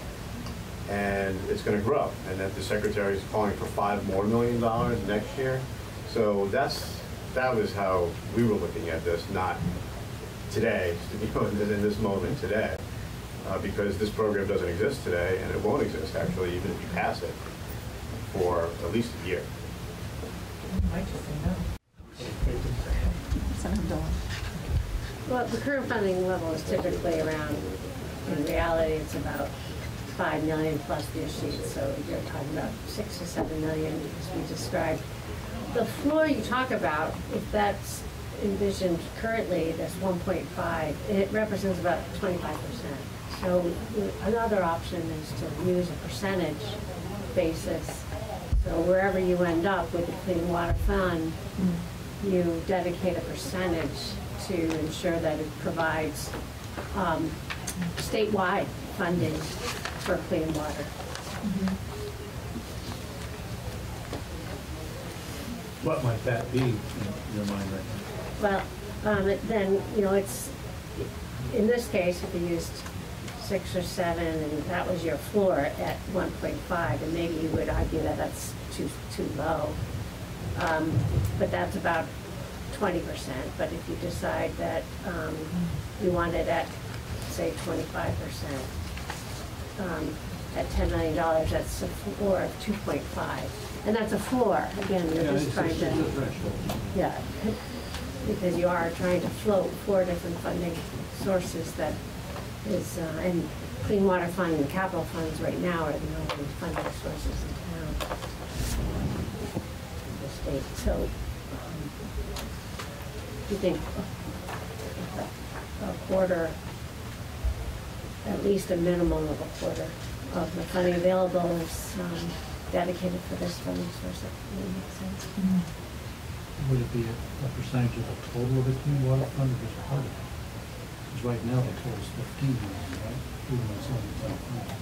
and it's gonna grow, and that the secretary is calling for five more million dollars next year. So that's, that was how we were looking at this, not today, you know, in this moment today. Uh, because this program doesn't exist today, and it won't exist, actually, even if you pass it, for at least a year. you might just say no. Senator Dolan. Well, the current funding level is typically around, in reality, it's about five million plus the sheet, so you're talking about six to seven million, as we described. The floor you talk about, if that's envisioned currently, that's one point five, it represents about twenty-five percent. So another option is to use a percentage basis. So wherever you end up with the clean water fund, you dedicate a percentage to ensure that it provides um, statewide funding for clean water. What might that be in your mind right Well, um, then, you know, it's, in this case, if you used six or seven, and that was your floor at one point five, and maybe you would argue that that's too, too low. Um, But that's about twenty percent, but if you decide that um, you want it at, say, twenty-five percent, um, at ten million dollars, that's a floor of two point five. And that's a floor, again, you're just trying to. Yeah, because you are trying to float four different funding sources that is, uh, and clean water fund and capital funds right now are the only funding sources in town. in The state, so, um, you think a quarter, at least a minimum of a quarter of the funding available is um, dedicated for this funding source, that would make sense. Would it be a a percentage of the total of the clean water fund or just part of it? Because right now the total's fifteen million, right? Even though it's only ten million.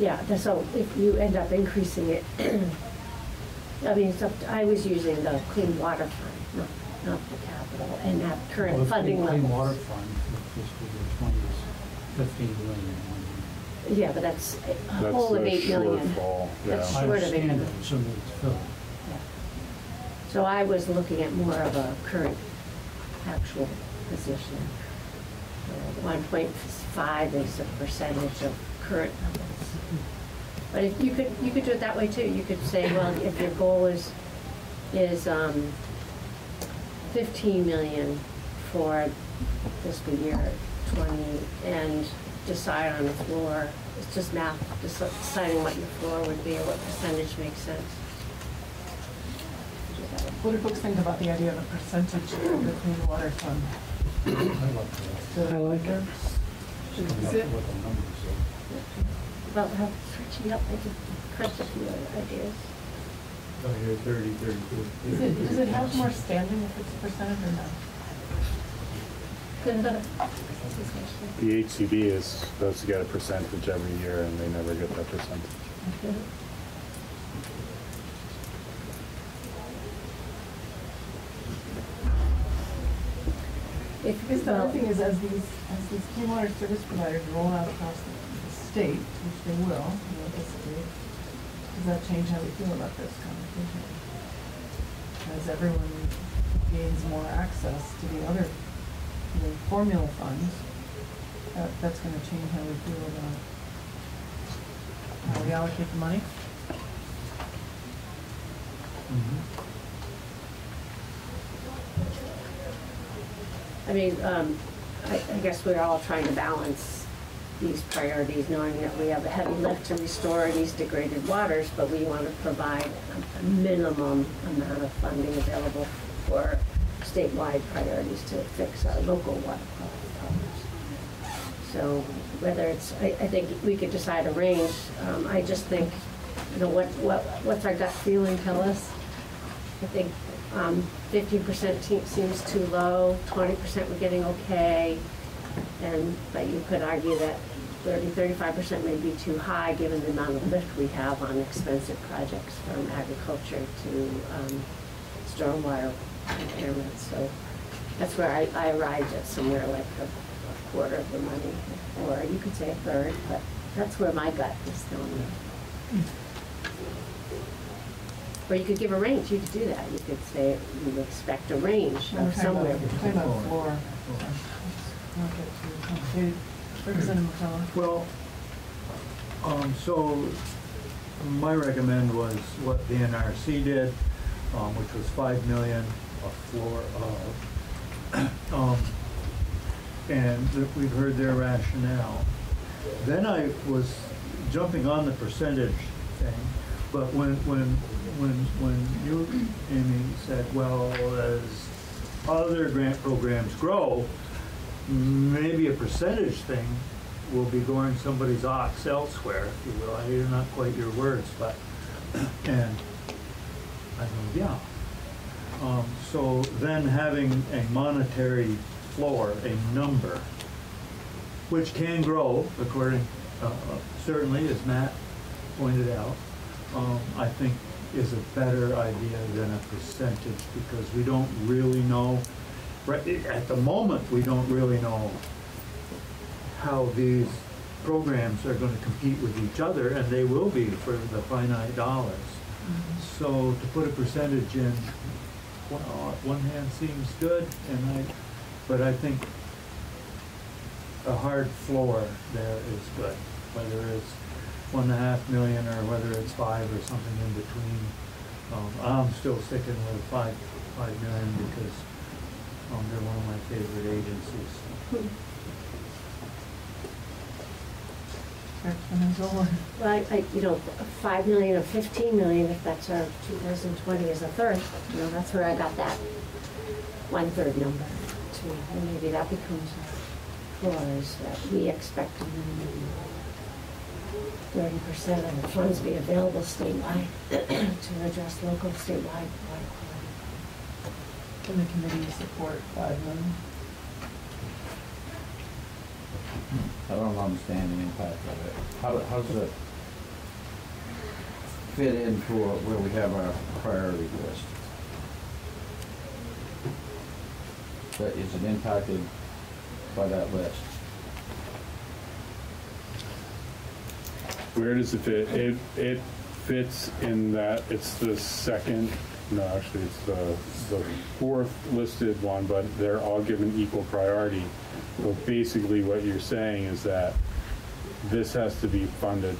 Yeah, the- so if you end up increasing it, I mean, it's up, to- I was using the clean water fund, not, not the capital, and at Well, current the funding Clean levels. water fund for fiscal year twenty is fifteen million one year. Yeah, but that's a That's whole of the eight million. shortfall, That's yeah. I short of eight understand million. it, it's filled. Yeah. So I was looking at more of a current actual position. One point five is a percentage of current levels. But if you could, you could do it that way too. You could say, well, if your goal is, is, um, fifteen million for fiscal year twenty, and decide on the floor, it's just math, just deciding what your floor would be or what percentage makes sense. What do folks think about the idea of a percentage of the clean water fund? I like that. I like it. Just coming Is up it, with the numbers, so. Well, how switching up, I did crunch a few ideas. Oh, here, thirty, thirty-two. is it, does it have more standing if it's a percentage or not? The HCB is supposed to get a percentage every year, and they never get that percentage. If, Because the well, other thing is, as these, as these clean water service providers roll out across the the state, which they will, we anticipate, does that change how we feel about this conversation? As everyone gains more access to the other, the formula funds, that, that's gonna change how we feel about how we allocate the money? Mm-hmm. I mean, um, I, I guess we're all trying to balance these priorities, knowing that we have a heavy lift to restore these degraded waters, but we want to provide a, minimum amount of funding available for statewide priorities to fix our local water quality problems. So whether it's, I, I think we could decide a range. Um, I just think, you know, what, what, what's our gut feeling tell us? I think um, fifteen percent seems too low, twenty percent we're getting okay. And, but you could argue that 30, 35 percent may be too high, given the amount of lift we have on expensive projects from agriculture to um, stormwater impairment. So that's where I, I arrived at somewhere like a a quarter of the money, or you could say a third, but that's where my gut is telling me. Or you could give a range, you could do that, you could say you expect a range of talking somewhere. about, we're talking about floor. Not get too complicated. Representative McCullough? Well, um, so my recommend was what the NRC did, um, which was five million a floor, of. um, and we've heard their rationale. Then I was jumping on the percentage thing, but when, when, when, when you, Amy, said, well, as other grant programs grow, maybe a percentage thing will be going somebody's ox elsewhere, if you will. I hear not quite your words, but, and I go, yeah. Um, so then having a monetary floor, a number, which can grow according, uh, uh, certainly, as Matt pointed out, um, I think is a better idea than a percentage because we don't really know, right, at the moment, we don't really know how these programs are gonna compete with each other, and they will be for the finite dollars. So to put a percentage in, well, one hand seems good, and I, but I think a hard floor there is good, whether it's one and a half million or whether it's five or something in between. Um, I'm still sticking with five, five million because, um, they're one of my favorite agencies. Well, I, I, you know, five million or fifteen million, if that's our two thousand twenty is a third, you know, that's where I got that one-third number to, and maybe that becomes our floors that we expect a minimum thirty percent of the funds be available statewide to address local statewide water quality. Can the committee support five million? I don't understand the impact of it. How, how does it fit into where we have our priority list? But is it impacted by that list? Where does it fit? It, it fits in that it's the second, no, actually, it's the, the fourth listed one, but they're all given equal priority. But basically, what you're saying is that this has to be funded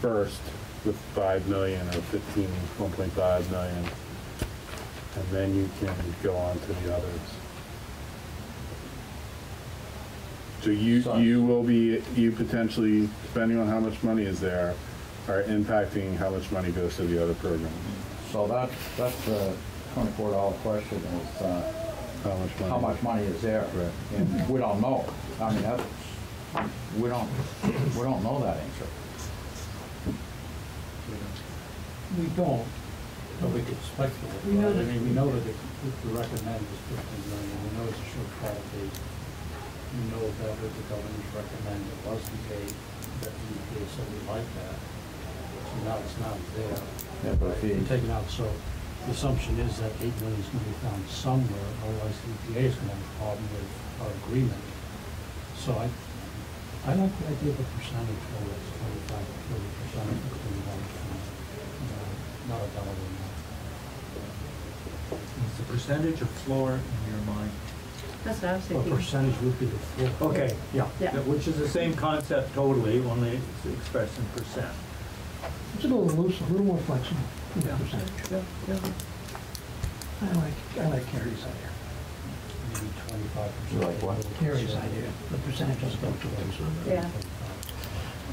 first with five million or fifteen, one point five million. And then you can go on to the others. So you, So- you will be, you potentially, depending on how much money is there, are impacting how much money goes to the other programs. So that, that's the twenty-four dollar question is, uh, How much money? how much money is there? Right. And we don't know. I mean, that's, we don't, we don't know that answer. We don't, but we could speculate, We know right? I that- mean, we know that the, the recommended is fifteen million, we know it's a shortfall date. We know that what the governor's recommended was the date, that the EPA said we like that. So now it's not there. Yeah, but if he- We're taking out, so the assumption is that eight million is gonna be found somewhere, otherwise the EPA is gonna have a problem with our agreement. So I, I like the idea of a percentage, whether it's twenty-five or thirty percent of the clean water you know, not a dollar amount. Is the percentage of floor in your mind? That's what I was A thinking. percentage would be the full. Okay, yeah, Yeah. which is the same concept totally, only it's expressed in percent. It's a little loose, a little more flexible, than Yeah. the percentage. I like, I like Kari's idea. Maybe twenty-five percent. You like what? Kari's idea, the percentage doesn't go to those. Yeah.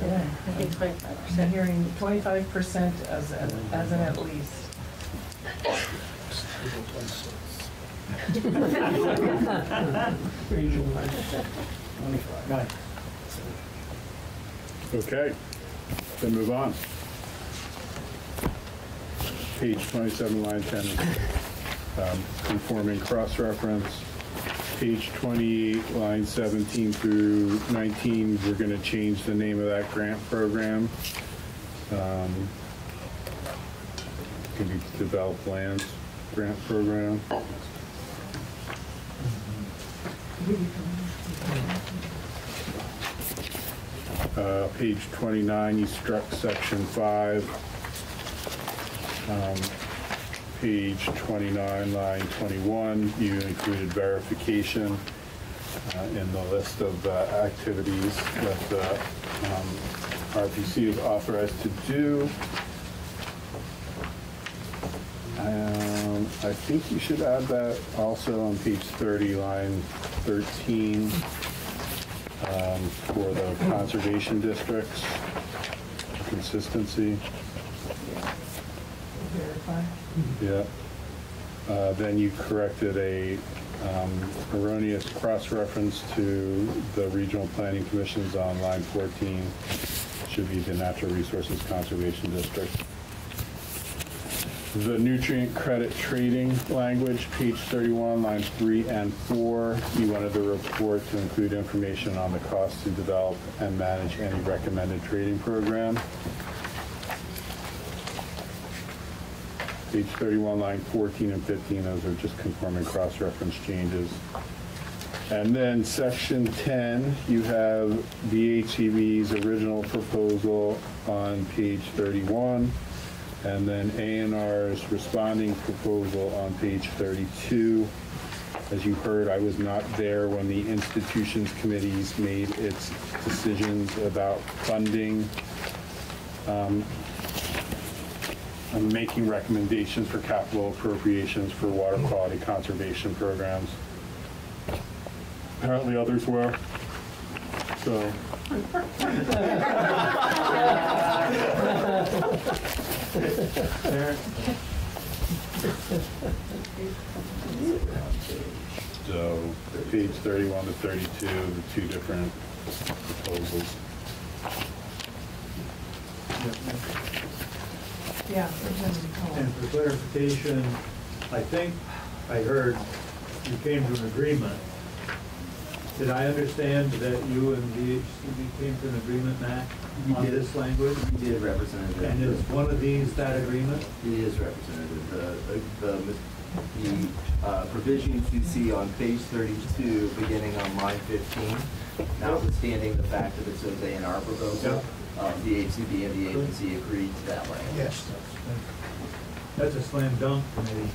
Yeah, I think twenty-five I'm percent. hearing twenty-five percent as, a- as an at least. Okay, then move on. Page 27, line 10, um, conforming cross-reference. Page 28, line 17 through 19, we're going to change the name of that grant program. Um, Can be Developed Lands Grant Program. Uh, Page 29, you struck section 5. Um, Page 29, line 21, you included verification uh, in the list of uh, activities that the um, RPC is authorized to do. I think you should add that also on page 30, line 13, um, for the conservation districts, consistency. Verify. Yeah. Uh, Then you corrected a um, erroneous cross-reference to the regional planning commissions on line 14. Should be the Natural Resources Conservation District. The nutrient credit trading language, page 31, lines 3 and 4. You wanted the report to include information on the cost to develop and manage any recommended trading program. Page 31, line 14 and 15, those are just conforming cross-reference changes. And then section 10, you have VHCB's original proposal on page 31, and then A and R's responding proposal on page 32. As you heard, I was not there when the institutions committees made its decisions about funding um, and making recommendations for capital appropriations for water quality conservation programs. Apparently others were, so. So, page 31 to 32, the two different proposals. Yeah. Representative Cohen. And for clarification, I think I heard you came to an agreement. Did I understand that you and VHCB came to an agreement, Matt, We on did. this language? We did, Representative. And is one of these that agreement? is representative. The, the, the the, uh, provisions you see on page thirty-two, beginning on line fifteen, notwithstanding the fact that it says A and R proposal, um, the HCB and the agency agreed to that language. Yes. That's a slam dunk committee.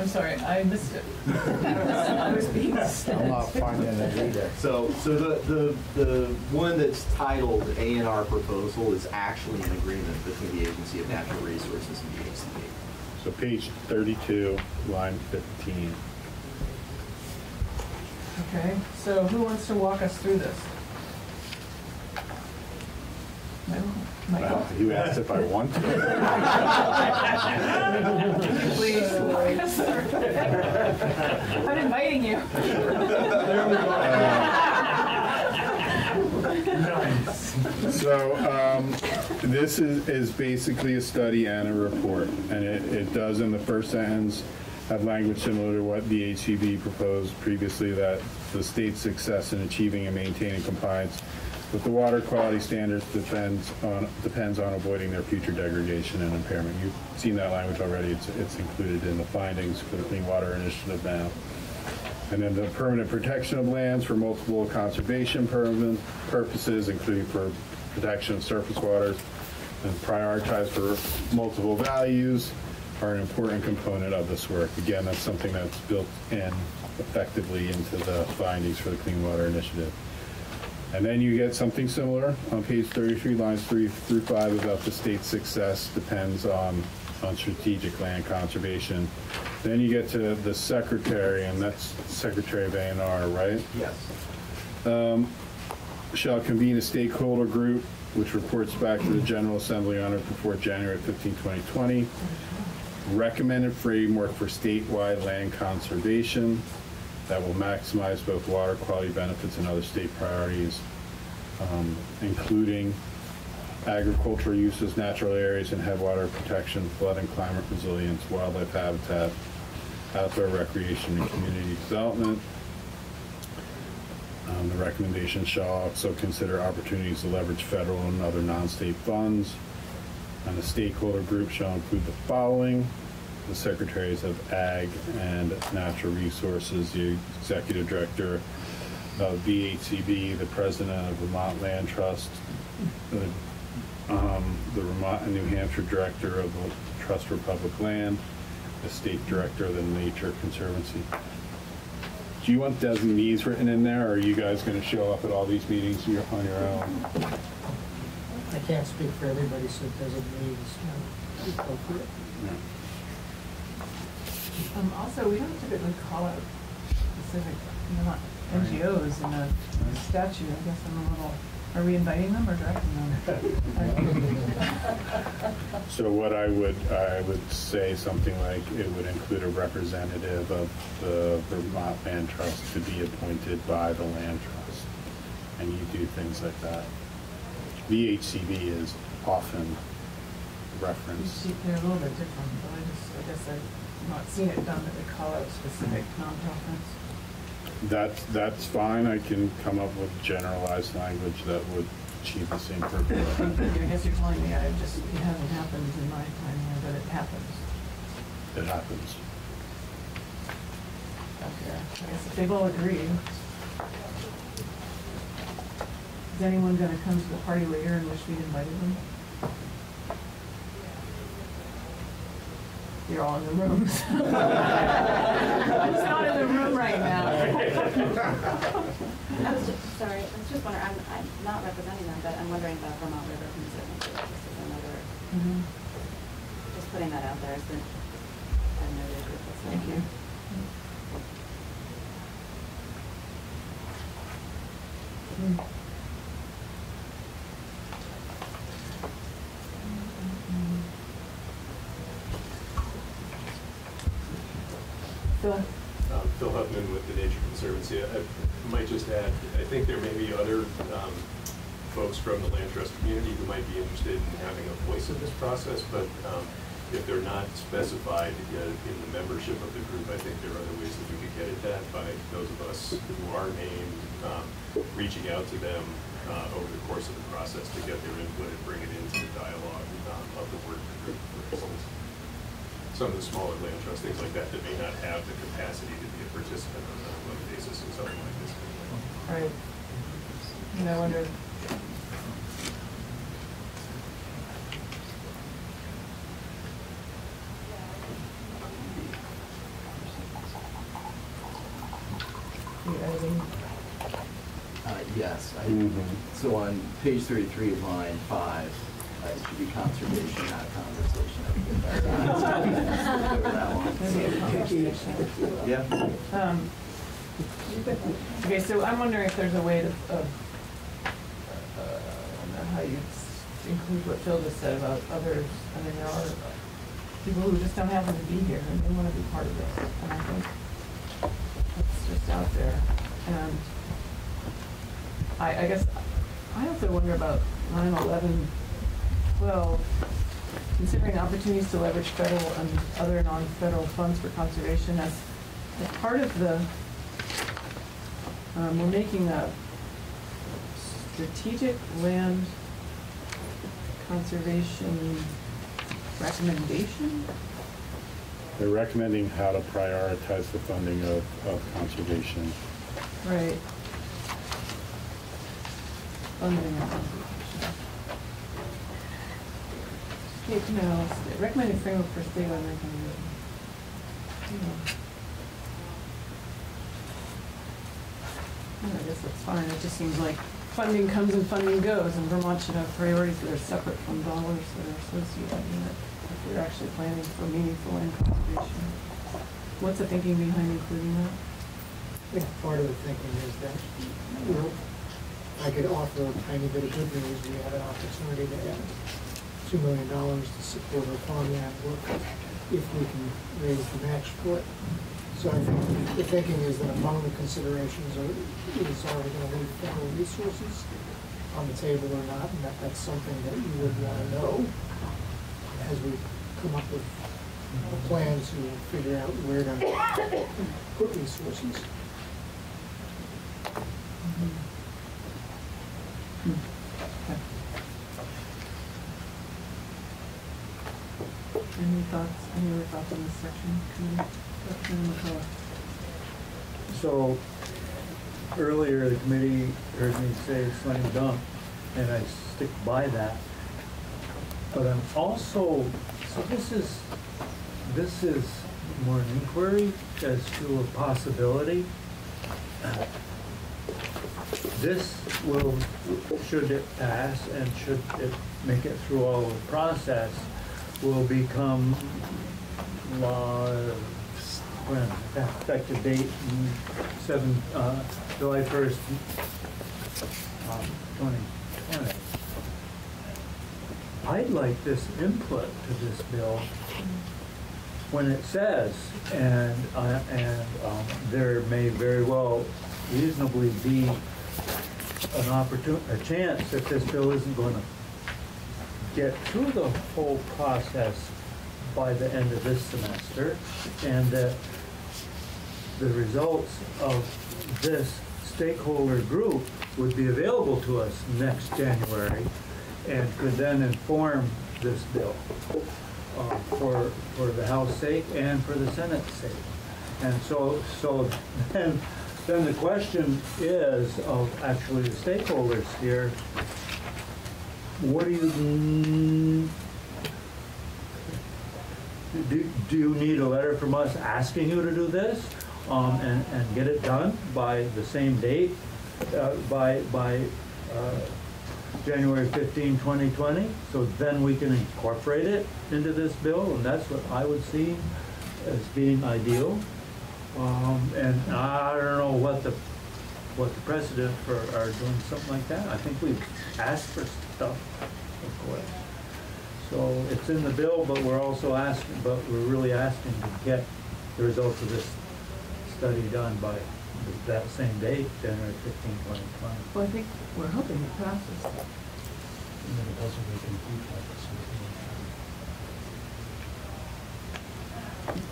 I'm sorry, I missed it. I was being I'm not finding it either. So, so the, the, the one that's titled A and R proposal is actually an agreement between the Agency of Natural Resources and the HCB. So page 32, line 15. Okay, so who wants to walk us through this? Michael? Wow, You asked if I want to. Please walk us through. I'm inviting you. So, um, This is, is basically a study and a report, and it, it does in the first sentence have language similar to what the HCB proposed previously, that the state's success in achieving and maintaining compliance with the water quality standards depends on, depends on avoiding their future degradation and impairment. You've seen that language already, it's, it's included in the findings for the Clean Water Initiative now. And then the permanent protection of lands for multiple conservation purposes, including for protection of surface waters, and prioritized for multiple values are an important component of this work. Again, that's something that's built in effectively into the findings for the Clean Water Initiative. And then you get something similar on page 33, lines 3 through 5, about the state's success depends on, on strategic land conservation. Then you get to the secretary, and that's Secretary of A and R, right? Yes. Um, shall convene a stakeholder group which reports back to the General Assembly on or before January 15, 2020. Recommended framework for statewide land conservation that will maximize both water quality benefits and other state priorities, um, including agricultural uses, natural areas and headwater protection, flood and climate resilience, wildlife habitat, outdoor recreation and community development. Um, The recommendation shall also consider opportunities to leverage federal and other non-state funds. And the stakeholder group shall include the following: the secretaries of Ag and Natural Resources, the executive director of VHCB, the president of Vermont Land Trust, the um, the Vermont and New Hampshire director of the Trust for Public Land, the state director of the Nature Conservancy. Do you want designees written in there, or are you guys going to show up at all these meetings on your on your own? I can't speak for everybody, so it doesn't mean it's appropriate. Um, also, we don't typically call out specific, you know, not NGOs in a statute, I guess I'm a little, are we inviting them or directing them? So what I would, I would say something like, it would include a representative of the Vermont Land Trust to be appointed by the land trust. And you do things like that. VHCB is often referenced. They're a little bit different, but I just, I guess I've not seen it done that they call out specific nonprofits. That's, that's fine, I can come up with generalized language that would achieve the same purpose. I guess you're telling me I just, it hasn't happened in my time here, but it happens. It happens. Okay, I guess if they've all agreed. Is anyone gonna come to the party later in which we'd invited them? You're all in the rooms. It's not in the room right now. I was just, sorry, I was just wondering, I'm, I'm not representing them, but I'm wondering about Vermont River Conservancy. This is another, Mhm. just putting that out there as the, another group that's. Thank you. Phil? Um, Phil Huffman with the Nature Conservancy. I might just add, I think there may be other um, folks from the land trust community who might be interested in having a voice in this process, but um, if they're not specified in the membership of the group, I think there are other ways that we could get at that by those of us who are named, um, reaching out to them uh, over the course of the process to get their input and bring it into the dialogue um, of the working group, for instance some of the smaller land trusts, things like that, that may not have the capacity to be a participant on an ongoing basis in something like this. Right. And I wonder. You editing? Uh, Yes, I- Mhm. so on page thirty-three, line five, uh, it should be conservation, not conversation. Yeah. Um, okay, so I'm wondering if there's a way to, uh, uh, I don't know how you include what Phil just said about others. I mean, there are people who just don't happen to be here and they want to be part of this. And I think it's just out there. And I, I guess I also wonder about 9 11 12, considering opportunities to leverage federal and other non-federal funds for conservation as, part of the, um, we're making a strategic land conservation recommendation? They're recommending how to prioritize the funding of, of conservation. Right. Funding and conservation. State, no, sta- recommended framework for statewide recommendation. Yeah. I guess that's fine, it just seems like funding comes and funding goes, and Vermont should have priorities that are separate from dollars that are associated with it, if we're actually planning for meaningful land conservation. What's the thinking behind including that? I think part of the thinking is that, you know, I could offer a tiny bit of good news, we have an opportunity to add two million dollars to support our farmland work if we can raise the match for it. So I think the thinking is that among the considerations are, is are we gonna leave federal resources on the table or not, and that that's something that you would wanna know as we come up with a plan to figure out where to put resources. Mm-hmm. Any thoughts, any other thoughts on this section? Committee? McCullough? So earlier, the committee heard me say slam dunk, and I stick by that. But I'm also, so this is, this is more an inquiry as to a possibility. This will, should it pass and should it make it through all the process, will become law, when, effective date, seven, uh, July first, um, twenty twenty. I'd like this input to this bill when it says, and, uh, and, um, there may very well reasonably be an opportunity, a chance that this bill isn't gonna get through the whole process by the end of this semester, and that the results of this stakeholder group would be available to us next January and could then inform this bill uh, for, for the House sake and for the Senate's sake. And so, so then, then the question is of actually the stakeholders here, what do you, do, do you need a letter from us asking you to do this? Um, and, and get it done by the same date, uh, by, by, uh, January 15, 2020? So then we can incorporate it into this bill, and that's what I would see as being ideal. Um, and I don't know what the, what the precedent for our doing something like that. I think we've asked for stuff, of course. So it's in the bill, but we're also asking, but we're really asking to get the results of this study done by that same date, January 15, 2020. Well, I think we're hoping it passes. And then it doesn't make complete like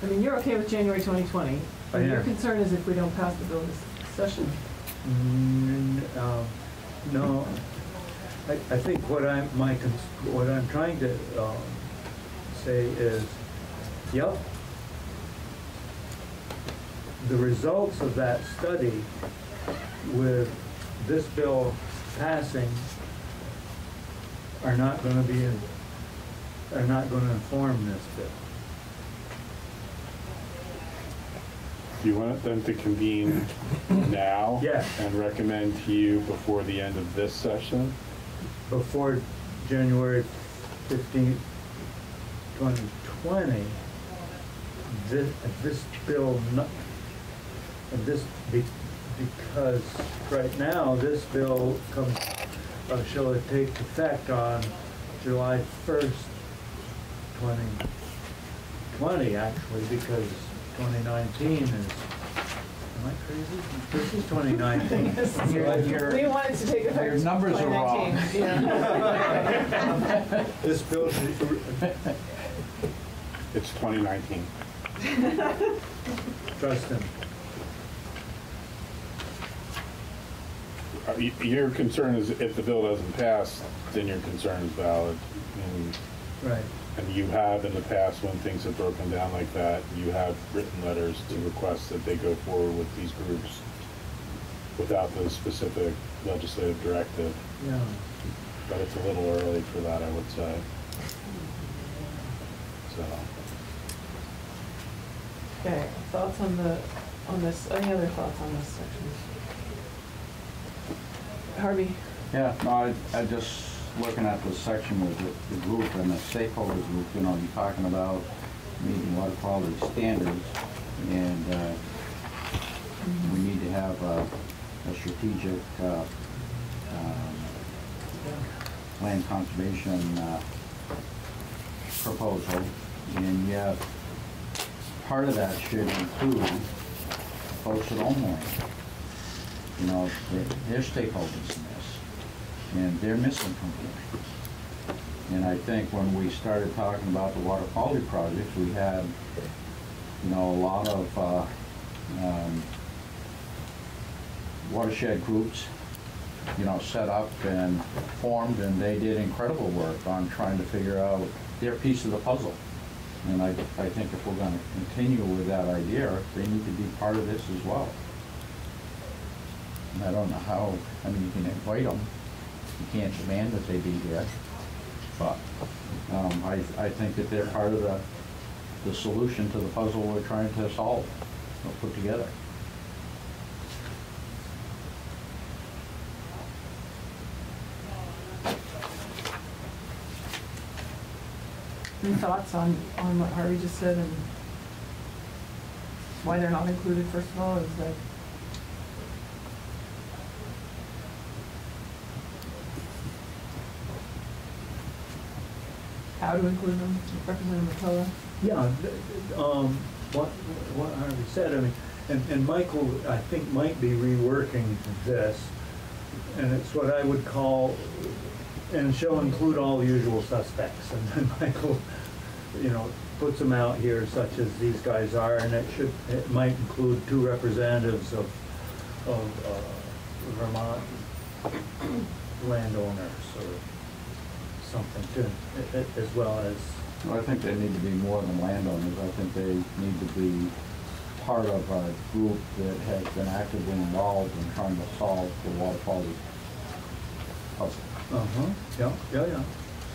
I mean, you're okay with January 2020. I and Your concern is if we don't pass the bill this session. Mm, uh, No, I, I think what I'm, my, what I'm trying to, um, say is, yep, the results of that study with this bill passing are not gonna be, in- are not gonna inform this bill. Do you want them to convene now? Yes. And recommend to you before the end of this session? Before January fifteenth, twenty twenty, this, this bill, not, this, be- because right now, this bill comes, uh, shall it take effect on July first, twenty twenty, actually, because twenty nineteen is Am I crazy? This is 2019. You're- you're- We wanted to take effect. Your numbers are wrong. 2019, yeah. This bill, It's 2019. Trust him. Uh, y- Your concern is if the bill doesn't pass, then your concern is valid. And Right. And you have in the past, when things have broken down like that, you have written letters to request that they go forward with these groups without the specific legislative directive. Yeah. But it's a little early for that, I would say. So, Okay, thoughts on the, on this, any other thoughts on this section? Harvey? Yeah, no, I, I just, looking at this section with the, the group and the stakeholders group, you know, you're talking about meeting water quality standards, and, uh, we need to have a, a strategic, uh, um, land conservation, uh, proposal, and yet, part of that should include folks own land. You know, they're, they're stakeholders and they're missing here. And I think when we started talking about the water quality projects, we had, you know, a lot of, uh, um, watershed groups, you know, set up and formed, and they did incredible work on trying to figure out their piece of the puzzle. And I, I think if we're gonna continue with that idea, they need to be part of this as well. And I don't know how, I mean, you can invite them, you can't demand that they be here, but, um, I, I think that they're part of the, the solution to the puzzle we're trying to solve, or put together. Any thoughts on, on what Harvey just said and why they're not included, first of all, is that how to include them, Representative McCullough? Yeah, um, what, what Harvey said, I mean, and, and Michael, I think, might be reworking this, and it's what I would call, and shall include all usual suspects, and then Michael, you know, puts them out here such as these guys are, and it should, it might include two representatives of, of, uh, Vermont landowners, or something too, a- a- as well as Well, I think they need to be more than landowners, I think they need to be part of a group that has been actively involved in trying to solve the water quality puzzle. Uh-huh, yeah, yeah, yeah.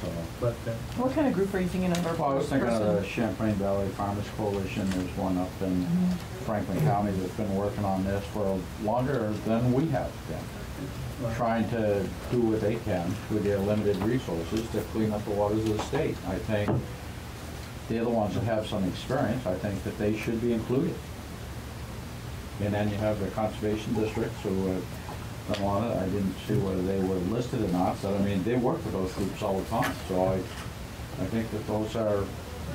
So, But, uh, What kind of group are you thinking of, or well, I was thinking of the person? Champlain Valley Farmers Coalition, there's one up in Franklin County that's been working on this for longer than we have been. Trying to do what they can with their limited resources to clean up the waters of the state. I think they're the ones that have some experience, I think that they should be included. And then you have the conservation districts who have done a lot of, I didn't see whether they were listed or not, but I mean, they work with those groups all the time, so I, I think that those are,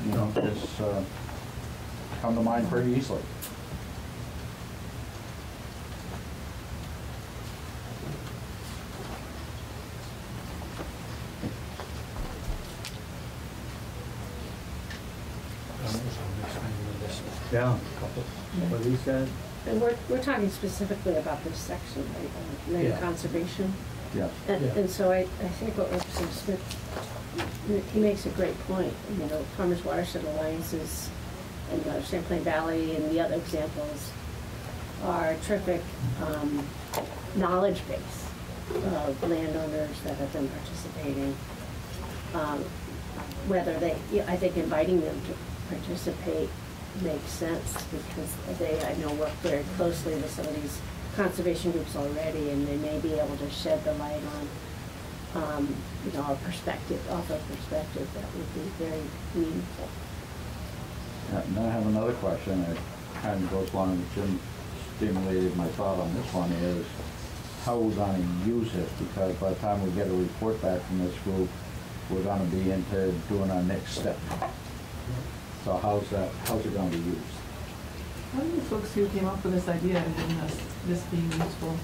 you know, just, uh, come to mind pretty easily. Yeah, what he said, And we're, we're talking specifically about this section, right, on land Yeah. conservation. Yeah. And, Yeah. and so I, I think what Representative Smith, he makes a great point. You know, Farmers Watershed Alliances and uh, Champlain Valley and the other examples are terrific, um, knowledge base of landowners that have been participating. Um, Whether they, yeah, I think inviting them to participate makes sense because they, I know, work very closely with some of these conservation groups already and they may be able to shed the light on, um, you know, a perspective, off a perspective that would be very meaningful. Yeah, And I have another question that kind of goes along with Jim stimulated my thought on this one is how we're gonna use it, because by the time we get a report back from this group, we're gonna be into doing our next step. So how's that, how's it gonna be used? How do the folks who came up with this idea envision us, this being useful?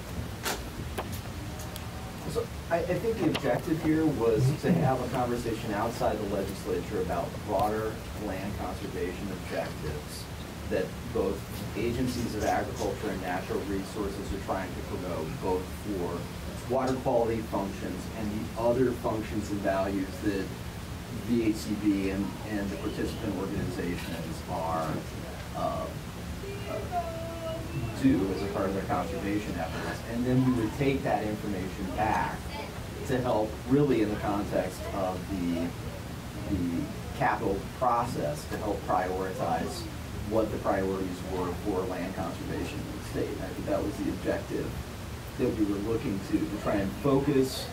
So I, I think the objective here was to have a conversation outside the legislature about broader land conservation objectives that both agencies of agriculture and natural resources are trying to promote, both for water quality functions and the other functions and values that VHCB and, and the participant organizations are, uh, do as a part of their conservation efforts. And then we would take that information back to help really in the context of the, the capital process to help prioritize what the priorities were for land conservation in the state. And I think that was the objective that we were looking to, to try and focus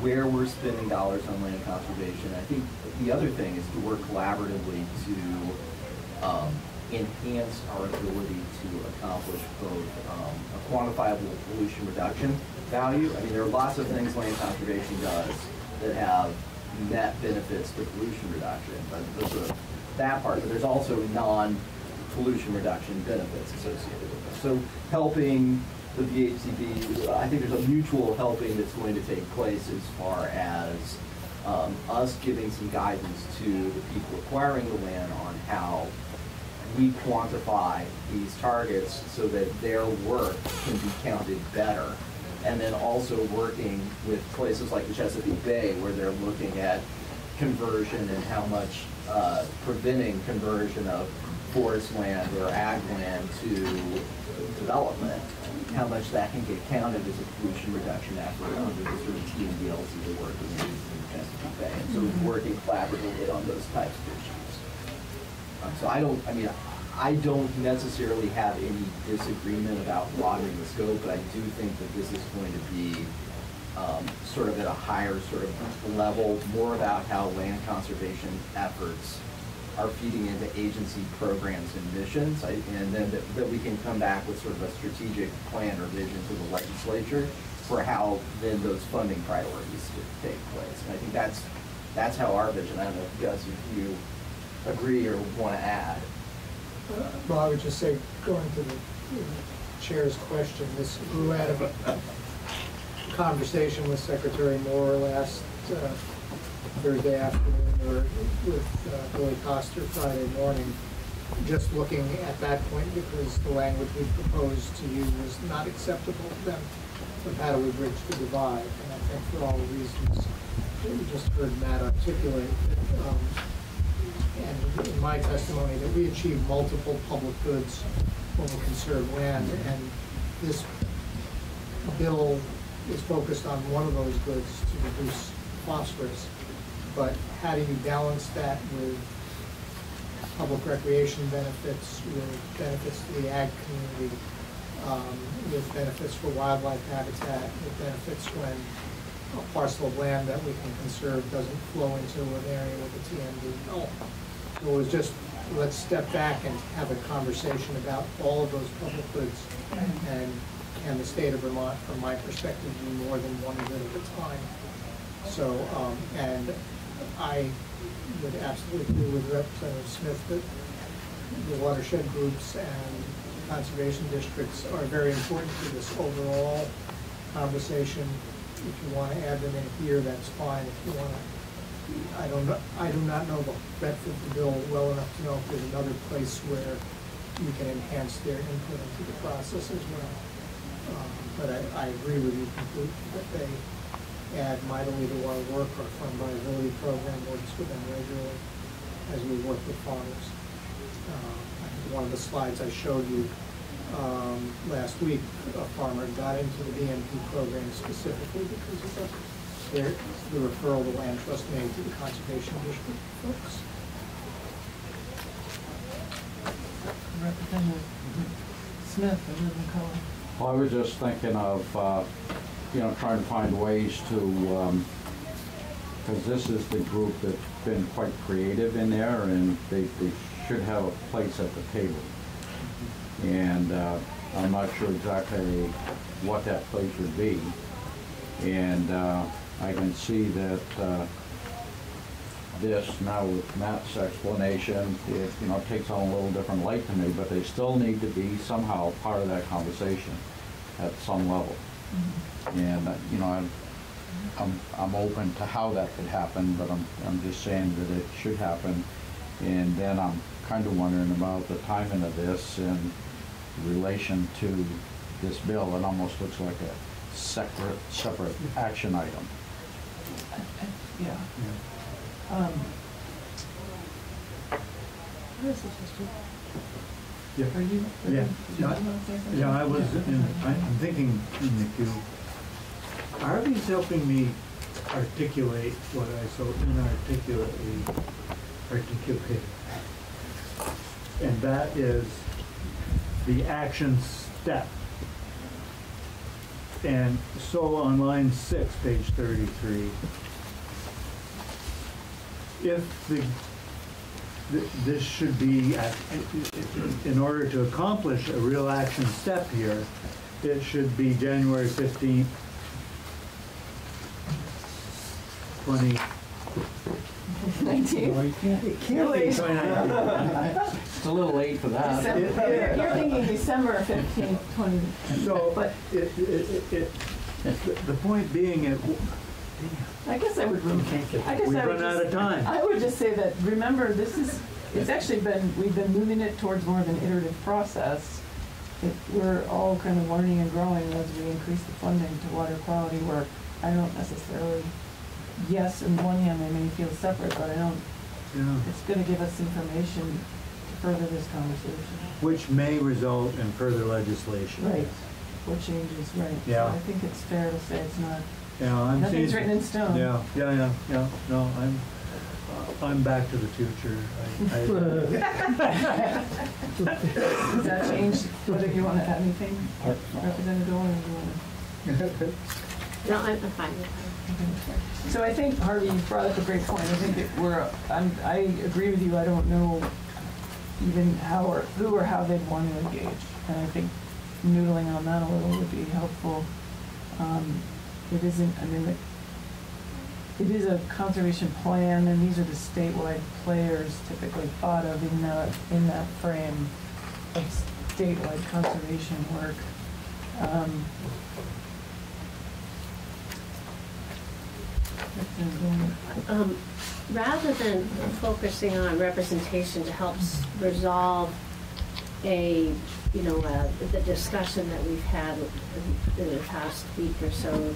where we're spending dollars on land conservation. I think the other thing is to work collaboratively to um, enhance our ability to accomplish both um, a quantifiable pollution reduction value. I mean, there are lots of things land conservation does that have net benefits to pollution reduction, but that part, but there's also non-pollution reduction benefits associated with it. So helping the VHCB, I think there's a mutual helping that's going to take place as far as um, us giving some guidance to the people acquiring the land on how we quantify these targets so that their work can be counted better. And then also working with places like the Chesapeake Bay where they're looking at conversion and how much uh, preventing conversion of forest land or ag land to development, how much that can get counted as a pollution reduction effort under the sort of TMDLs that are working in in Chesapeake Bay. And so we're working collaboratively on those types of issues. Um, So I don't, I mean, I don't necessarily have any disagreement about broadening the scope, but I do think that this is going to be um, sort of at a higher sort of level, more about how land conservation efforts are feeding into agency programs and missions, I- and then that, that we can come back with sort of a strategic plan or vision to the legislature for how then those funding priorities take place. And I think that's, that's how our vision, I don't know, if Gus, if you agree or want to add. Uh, Well, I would just say, going to the chair's question, this grew out of a conversation with Secretary Moore last uh, Thursday afternoon, with uh, Billy Coster Friday morning, just looking at that point, because the language we proposed to you was not acceptable to them, of how do we bridge the divide? And I think for all the reasons that we just heard Matt articulate, um, and in my testimony, that we achieve multiple public goods when we conserve land, and this bill is focused on one of those goods to reduce phosphorus. But how do you balance that with public recreation benefits, with benefits to the ag community, um, with benefits for wildlife habitat, with benefits when a parcel of land that we can conserve doesn't flow into an area with a TMD? So it was just, let's step back and have a conversation about all of those public goods. And can the state of Vermont, from my perspective, do more than one good at a time? So, um, and I would absolutely agree with Representative Smith that the watershed groups and conservation districts are very important to this overall conversation. If you want to add them in here, that's fine. If you want to, I don't, know- I do not know the breadth of the bill well enough to know if there's another place where you can enhance their input into the process as well. Um, But I, I agree with you completely that they add mightily to our work. Our farm viability program works with them regularly as we work with farmers. Uh, I think one of the slides I showed you um, last week, a farmer got into the BMP program specifically because of the, their, the referral the land trust made to the conservation district folks. Representative Smith, I live in Cullen. Well, I was just thinking of, uh, you know, trying to find ways to, because this is the group that's been quite creative in there, and they, they should have a place at the table. And uh, I'm not sure exactly what that place would be. And uh, I can see that uh, this now with Matt's explanation, it, you know, takes on a little different light to me, but they still need to be somehow part of that conversation at some level. And, uh, you know, I'm, I'm, I'm open to how that could happen, but I'm, I'm just saying that it should happen. And then I'm kind of wondering about the timing of this in relation to this bill. It almost looks like a separate, separate action item. Yeah. Um, Yeah. Are you? Yeah, did you yeah, wanna say something? yeah, I was, in- I- I'm thinking in the queue, are these helping me articulate what I so inarticulately articulated? And that is the action step. And so on line six, page thirty-three, if the th- this should be, in order to accomplish a real action step here, it should be January fifteenth, twenty. Nineteen? It can't be 2019. It's a little late for that. December- You're you're thinking December fifteenth, twenty. So, But it, it, it, it, the- the point being, it, I guess I would, rem- I guess We've I would run out just- of time. I would just say that, remember, this is, it's actually been, we've been moving it towards more of an iterative process. It- We're all kind of learning and growing as we increase the funding to water quality work. I don't necessarily, yes, in one hand, they may feel separate, but I don't, yeah, it's gonna give us information to further this conversation. which may result in further legislation. Right, what changes, right. So Yeah. I think it's fair to say it's not, Yeah, I'm Nothing's seeing- written in stone. Yeah, yeah, yeah, yeah, no, I'm, uh, I'm back to the future. I- I- does that change, whether you wanna add anything, Representative Dolan, or you wanna? No, I'm, I'm fine with that. So I think, Harvey, you brought up a great point. I think that we're, I'm, I agree with you. I don't know even how or who or how they'd want to engage. And I think noodling on that a little would be helpful. Um, it isn't, I mean, it- it is a conservation plan and these are the statewide players typically thought of in that, in that frame of statewide conservation work. Um, Representative Dolan. Um, rather than focusing on representation to help resolve a, you know, uh, the discussion that we've had in the past week or so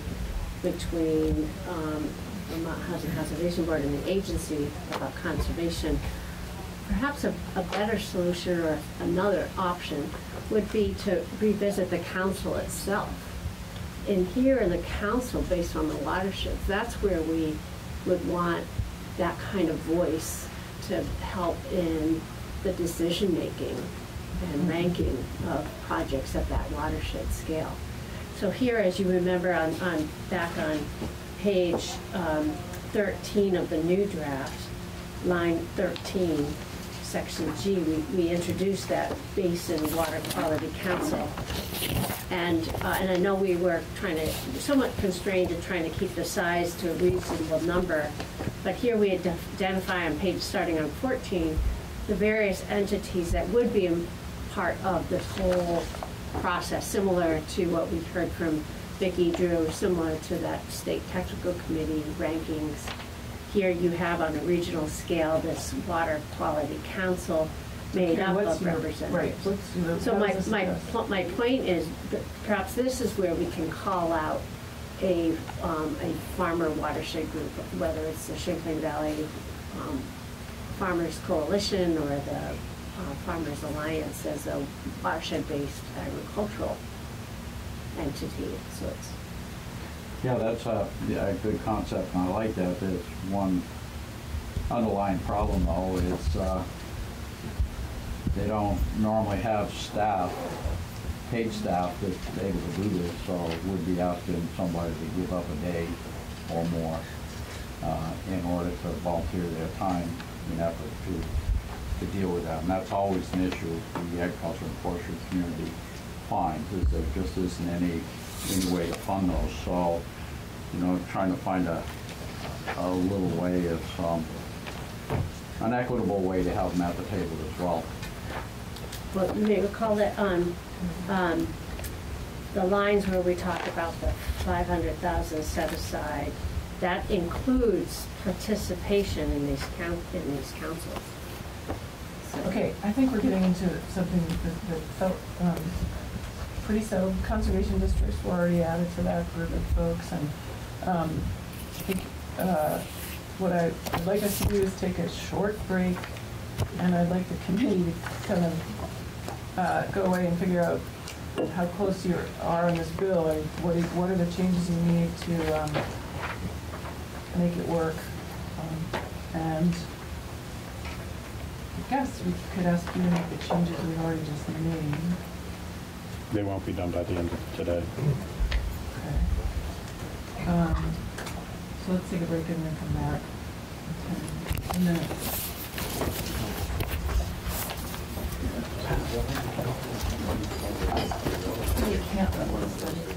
between um, Vermont Housing Conservation Board and the agency about conservation, perhaps a, a better solution or another option would be to revisit the council itself. And here in the council, based on the watersheds, that's where we would want that kind of voice to help in the decision-making and ranking of projects at that watershed scale. So here, as you remember on, on, back on page um, 13 of the new draft, line 13, section G, we, we introduced that Basin Water Quality Council. And, uh, and I know we were trying to, somewhat constrained in trying to keep the size to a reasonable number, but here we identify on page, starting on 14, the various entities that would be part of this whole process, similar to what we've heard from Vicki Drew, similar to that state technical committee rankings. Here you have on a regional scale this water quality council made up what's of your- representatives. Right, what's your- So how my, does this my, po- my point is that perhaps this is where we can call out a, um, a farmer watershed group, whether it's the Champlain Valley, um, Farmers Coalition or the uh, Farmers Alliance as a watershed-based agricultural entity, so it's. Yeah, that's a, yeah, a good concept, and I like that. There's one underlying problem, though, is, uh, they don't normally have staff, paid staff that's able to do this, so we'd be asking somebody to give up a day or more, uh, in order to volunteer their time and effort to, to deal with that. And that's always an issue the agriculture and forestry community finds, is there just isn't any, any way to fund those. So, you know, trying to find a, a little way of, um, an equitable way to have them at the table as well. Well, you may recall that on, um, the lines where we talked about the five hundred thousand set aside, that includes participation in these count, in these councils. So- Okay, I think we're getting into something that, that felt, um, pretty settled. Conservation districts were already added to that group of folks, and, um, I think, uh, what I, I'd like us to do is take a short break, and I'd like the committee to kind of, uh, go away and figure out how close you are on this bill, and what, are- what are the changes you need to, um, make it work. Um, And I guess we could ask you to make the changes we've already just made they won't be done by the end of today. Okay. Um, so let's take a break and then come back. Ten minutes. You can't